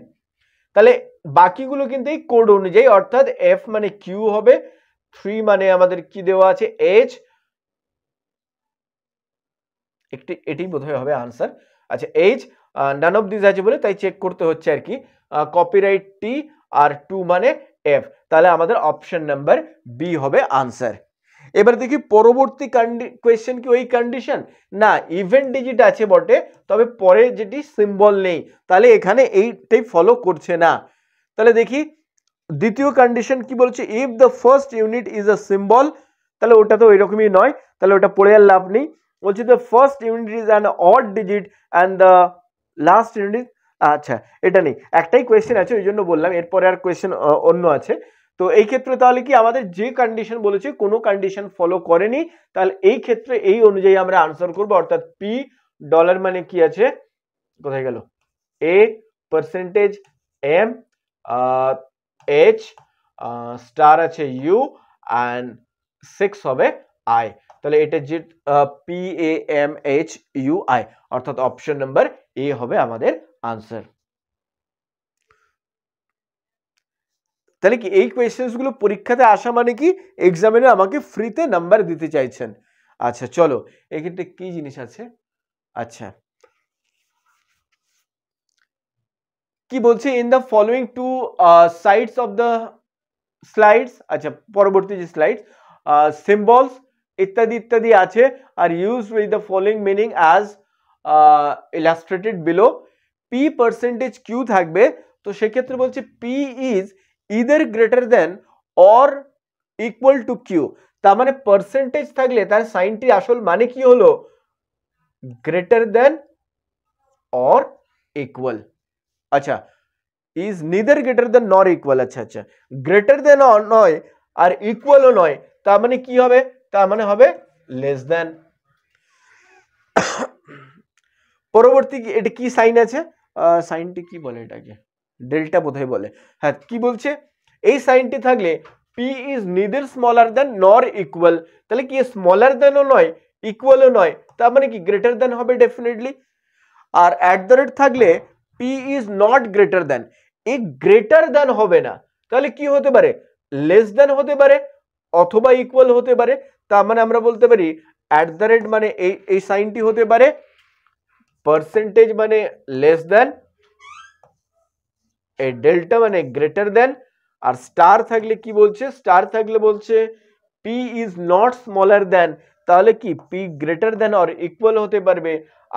তাহলে বাকিগুলো কিন্তু এই কোড অনুযায়ী, অর্থাৎ এফ মানে কিউ হবে থ্রি মানে আমাদের কি দেওয়া আছে এইচ একটি এটি বোধহয় হবে আনসার আচ্ছা এইচ নান অফ দিস আছে বলে তাই চেক করতে হচ্ছে আর কি। কপিরাইট টি আর টু মানে এফ তাহলে আমাদের অপশন নাম্বার বি হবে আনসার এবার দেখি পরবর্তী কোয়েশ্চেন কি ওই কন্ডিশন না ইভেন্ট ডিজিট আছে বটে, তবে পরে যেটি সিম্বল নেই, তাহলে এখানে এইটাই ফলো করছে না। তাহলে দেখি, দ্বিতীয় কন্ডিশন কি বলছে? If the first unit is a symbol তাহলে ওটা তো ওইরকমই নয়, তাহলে ওটা পড়ে আর লাভ নেই। বলছে the first unit is an odd digit and the last unit is আচ্ছা এটা নেই। একটাই কোয়েশ্চেন আছে ওই জন্য বললাম, এরপরে আর কোয়েশ্চেন অন্য আছে। তো এই ক্ষেত্রে তাহলে কি আমাদের যে কন্ডিশন বলেছে, কোনো কন্ডিশন ফলো করেনি, তাহলে এই ক্ষেত্রে এই অনুযায়ী আমরা আনসার করব, অর্থাৎ পি ডলার মানে কি আছে? কোথায় গেল? A percentage M H star আছে ইউ অ্যান্ড সিক্স হবে আই তাহলে এটা যে P A M H U I অর্থাৎ অপশন নাম্বার এ হবে আমাদের আনসার তাহলে কি এই কোয়েশ্চেন্সগুলো পরীক্ষাতে আসা মানে কি? এক্সামিনে আমাকে ফ্রিতে নাম্বার দিতে চাইছেন। আচ্ছা চলো, এক্ষেত্রে কি জিনিস আছে? আচ্ছা। কি বলছে? In the following two sides of the slides আচ্ছা পরবর্তী যে স্লাইডস সিম্বলস ইত্যাদি ইত্যাদি আছে are use with the following meaning as illustrated below P percentage Q থাকবে, তো সেক্ষেত্রে বলছে P is either greater than or equal to Q তার মানে পার্সেন্টেজ থাকলে তার সাইনটি আসল মানে কি হলো? গ্রেটার দেন অর ইকুয়াল আচ্ছা is neither greater than nor equal আচ্ছা আচ্ছা গ্রেটার দেন নয়, আর ইকুয়ালও নয়, তার মানে কি হবে? তার মানে হবে লেস দেন পরবর্তী এটা কি সাইন আছে? সাইনটি কি বলে এটাকে? ডেল্টা বোধহয় বলে। হ্যাঁ কি বলছে? এই সাইনটি থাকলে P is neither smaller than nor equal তাহলে কি স্মলার দেনও নয় ইকুয়ালও নয়? তার মানে কি গ্রেটার দেন হবে ডেফিনেটলি আর অ্যাট দ্য রেট থাকলে P is not greater than এই গ্রেটার দেন হবে না। তাহলে কি হতে পারে? লেস দেন হতে পারে। অথবা ইকুয়াল হতে পারে, তার মানে আমরা বলতে পারি অ্যাট দ্য রেট মানে এই এই সাইনটি হতে পারে পার্সেন্টেজ মানে লেস দেন এই ডেল্টা মানে গ্রেটার দেন আর স্টার থাকলে কি বলছে? স্টার থাকলে বলছে P is not smaller than তাহলে কি? P greater than or equal হতে পারবে,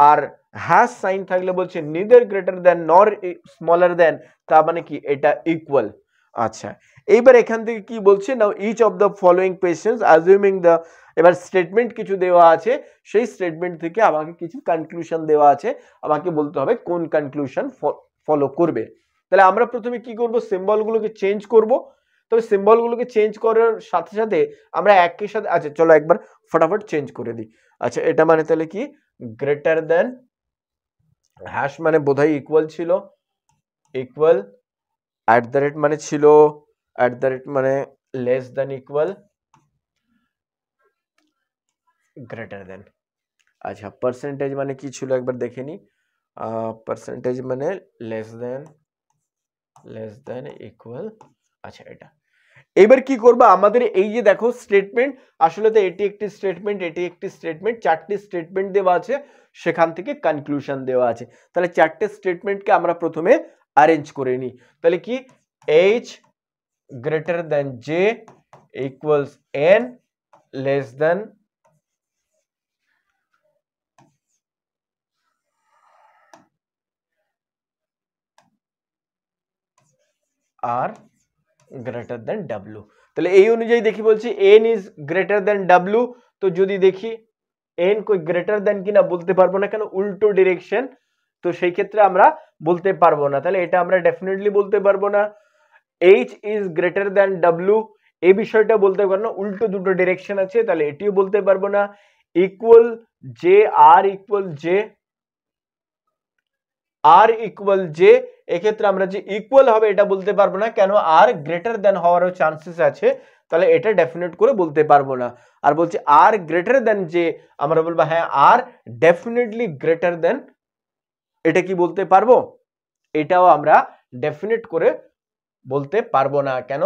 আর হ্যাশ সাইন থাকলে বলছে নিদার গ্রেটার দেন নর স্মলার দেন তার মানে কি? এটা ইকুয়াল আচ্ছা এইবার এখান থেকে কি বলছে? Now each of the following questions assuming the এবার স্টেটমেন্ট কিছু দেওয়া আছে, সেই স্টেটমেন্ট থেকে আমাকে কিছু কনক্লুশন দেওয়া আছে। আমাকে বলতে হবে কোন কনক্লুশন ফলো করবে। তাহলে আমরা প্রথমে কি করব? সিম্বলগুলোকে চেঞ্জ করব। তবে সিম্বলগুলোকে চেঞ্জ করার সাথে সাথে আমরা একের সাথে আচ্ছা চলো একবার ফটাফট চেঞ্জ করে দিই। আচ্ছা এটা মানে তাহলে কি? গ্রেটার দেন হ্যাশ মানে বোধহয় ইকুয়াল ছিল। ইকুয়াল অ্যাট দ্য রেট মানে ছিল অ্যাট দ্য রেট মানে less than equal greater than আচ্ছা পার্সেন্টেজ মানে কি ছিল একবার দেখে নি পার্সেন্টেজ মানে less than less than equal আচ্ছা এটা এবার কি করব আমাদের এই যে দেখো স্টেটমেন্ট আসলে তো এটি একটি স্টেটমেন্ট এটি একটি স্টেটমেন্ট চারটি স্টেটমেন্ট দেওয়া আছে সেখান থেকে কনক্লুশন দেওয়া আছে তাহলে চারটে স্টেটমেন্টকে আমরা প্রথমে অ্যারেঞ্জ করে নিই তাহলে কি H greater than J equals N less than R greater than W তাহলে এই অনুযায়ী দেখি বলছি N is greater than W তো যদি দেখি এন কই গ্রেটার দেন কিনা বলতে পারব না কেন উল্টো ডিরেকশন তো সেই ক্ষেত্রে আমরা বলতে পারব না তাহলে এটা আমরা ডেফিনেটলি বলতে পারব না H is greater than W এই বিষয়টা বলতে পারব না, উল্টো দুটো ডিরেকশন আছে, তাহলে এটিও বলতে পারব না। Equal J R equal J R equal J এক্ষেত্রে আমরা যে ইকুয়াল হবে এটা বলতে পারব না, কেন আর গ্রেটার দেন হওয়ারও চান্সেস আছে, তাহলে এটা ডেফিনেট করে বলতে পারব না। আর বলছি আর গ্রেটার দেন যে আমরা বলব হ্যাঁ আর ডেফিনেটলি গ্রেটার দেন এটা কি বলতে পারব? এটাও আমরা ডেফিনেট করে বলতে পারব না কেন?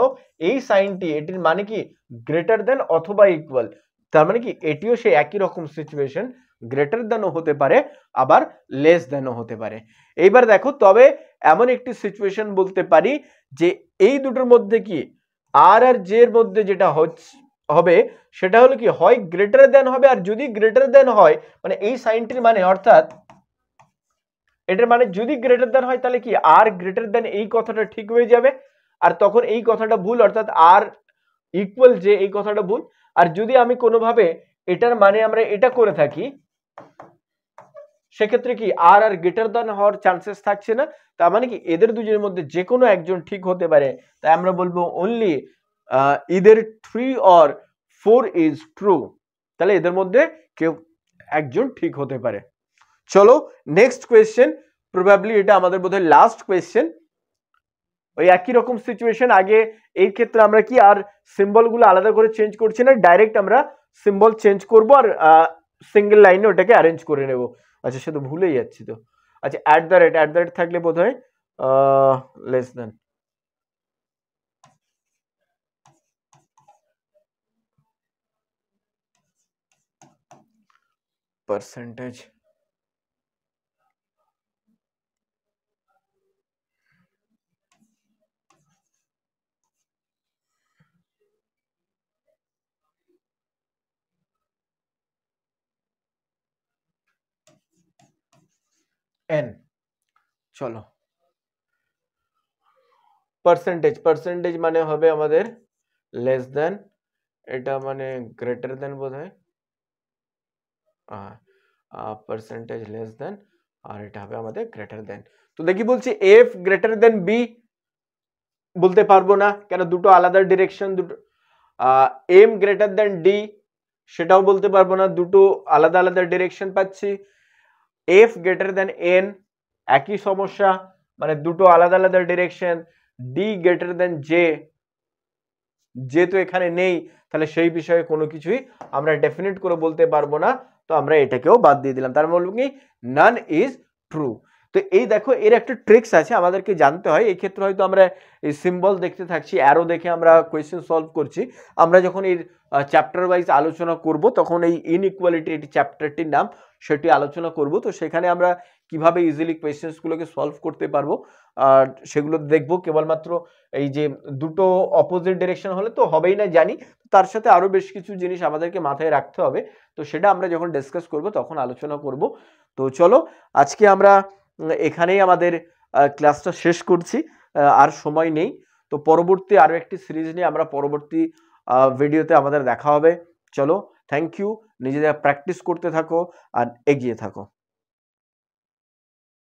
এই সাইনটি এটির মানে কি? গ্রেটার দেন অথবা ইকুয়াল তার মানে কি? এটিও সেই একই রকম সিচুয়েশন গ্রেটার দেনও হতে পারে, আবার লেস দেনও হতে পারে। এইবার দেখো, তবে এমন একটি সিচুয়েশন বলতে পারি যে এই দুটোর মধ্যে কি? আর আর জে এর মধ্যে যেটা হচ্ছে হবে, সেটা হলো কি? হয় গ্রেটার দেন হবে, আর যদি গ্রেটার দেন হয় মানে এই সাইনটির মানে অর্থাৎ এটার মানে যদি গ্রেটার দেন হয়, তাহলে কি? আর গ্রেটার দেন এই কথাটা ঠিক হয়ে যাবে। আর তখন এই কথাটা ভুল, অর্থাৎ আর ইকুয়াল যে এই কথাটা ভুল। আর যদি আমি কোনোভাবে এটার মানে আমরা এটা করে থাকি, সেক্ষেত্রে কি আর আর গ্রেটার দেন হওয়ার চান্সেস থাকছে না। তার মানে কি, এদের দুজনের মধ্যে যে কোনো একজন ঠিক হতে পারে। তাই আমরা বলব only either three or four is true তাহলে এদের মধ্যে কেউ একজন ঠিক হতে পারে। চলো নেক্সট কোয়েশ্চেন প্রবাবলি এটা আমাদের বোধহয় লাস্ট কোয়েশ্চেন ওই একই রকম সিচুয়েশন আগে এই ক্ষেত্রে আমরা কি আর সিম্বলগুলো আলাদা করে চেঞ্জ করছি না ডাইরেক্ট আমরা সিম্বল চেঞ্জ করব আর সিঙ্গেল লাইনে ওটাকে অ্যারেঞ্জ করে নেব। আচ্ছা সে তো ভুলেই যাচ্ছি তো। আচ্ছা at the rate at the rate থাকলে বোধ হয় লেস দেন percentage এন চলো পার্সেন্টেজ পার্সেন্টেজ মানে হবে আমাদের লেস দেন এটা মানে গ্রেটার দেন বোধ হয় পার্সেন্টেজ লেস দেন আর এটা হবে আমাদের গ্রেটার দেন তো দেখি বলছি এফ গ্রেটার দেন বি বলতে পারব না কেন দুটো আলাদা ডিরেকশন দুটো এম গ্রেটার দেন ডি সেটাও বলতে পারব না, দুটো আলাদা আলাদা ডিরেকশন পাচ্ছি। এফ গ্রেটার দেন এন একই সমস্যা মানে দুটো আলাদা আলাদা direction D greater than J যেহেতু এখানে নেই, তাহলে সেই বিষয়ে কোনো কিছুই আমরা ডেফিনেট করে বলতে পারব না। তো আমরা এটাকেও বাদ দিয়ে দিলাম। তার বলব কি? নান ইজ ট্রু তো এই দেখো, এর একটা ট্রিক্স আছে, আমাদেরকে জানতে হয়। এই ক্ষেত্রে হয়তো আমরা এই সিম্বল দেখতে থাকছি অ্যারো দেখে আমরা কোয়েশ্চেন সলভ করছি। আমরা যখন এই চ্যাপ্টার ওয়াইজ আলোচনা করব, তখন এই ইনইকুয়ালিটি এটি চ্যাপ্টারটির নাম, সেটি আলোচনা করব। তো সেখানে আমরা কীভাবে ইজিলি কোয়েশ্চেন্সগুলোকে সলভ করতে পারব, আর সেগুলো দেখব। কেবলমাত্র এই যে দুটো অপোজিট ডিরেকশন হলে তো হবেই না, জানি। তার সাথে আরও বেশ কিছু জিনিস আমাদেরকে মাথায় রাখতে হবে। তো সেটা আমরা যখন ডিসকাস করব, তখন আলোচনা করব। তো চলো, আজকে আমরা এখানেই আমাদের ক্লাসটা শেষ করছি। আর সময় নেই। তো পরবর্তী আরও একটি সিরিজ নিয়ে আমরা পরবর্তী ভিডিওতে আমাদের দেখা হবে। চলো থ্যাংক ইউ নিজেদের প্র্যাকটিস করতে থাকো আর এগিয়ে থাকো।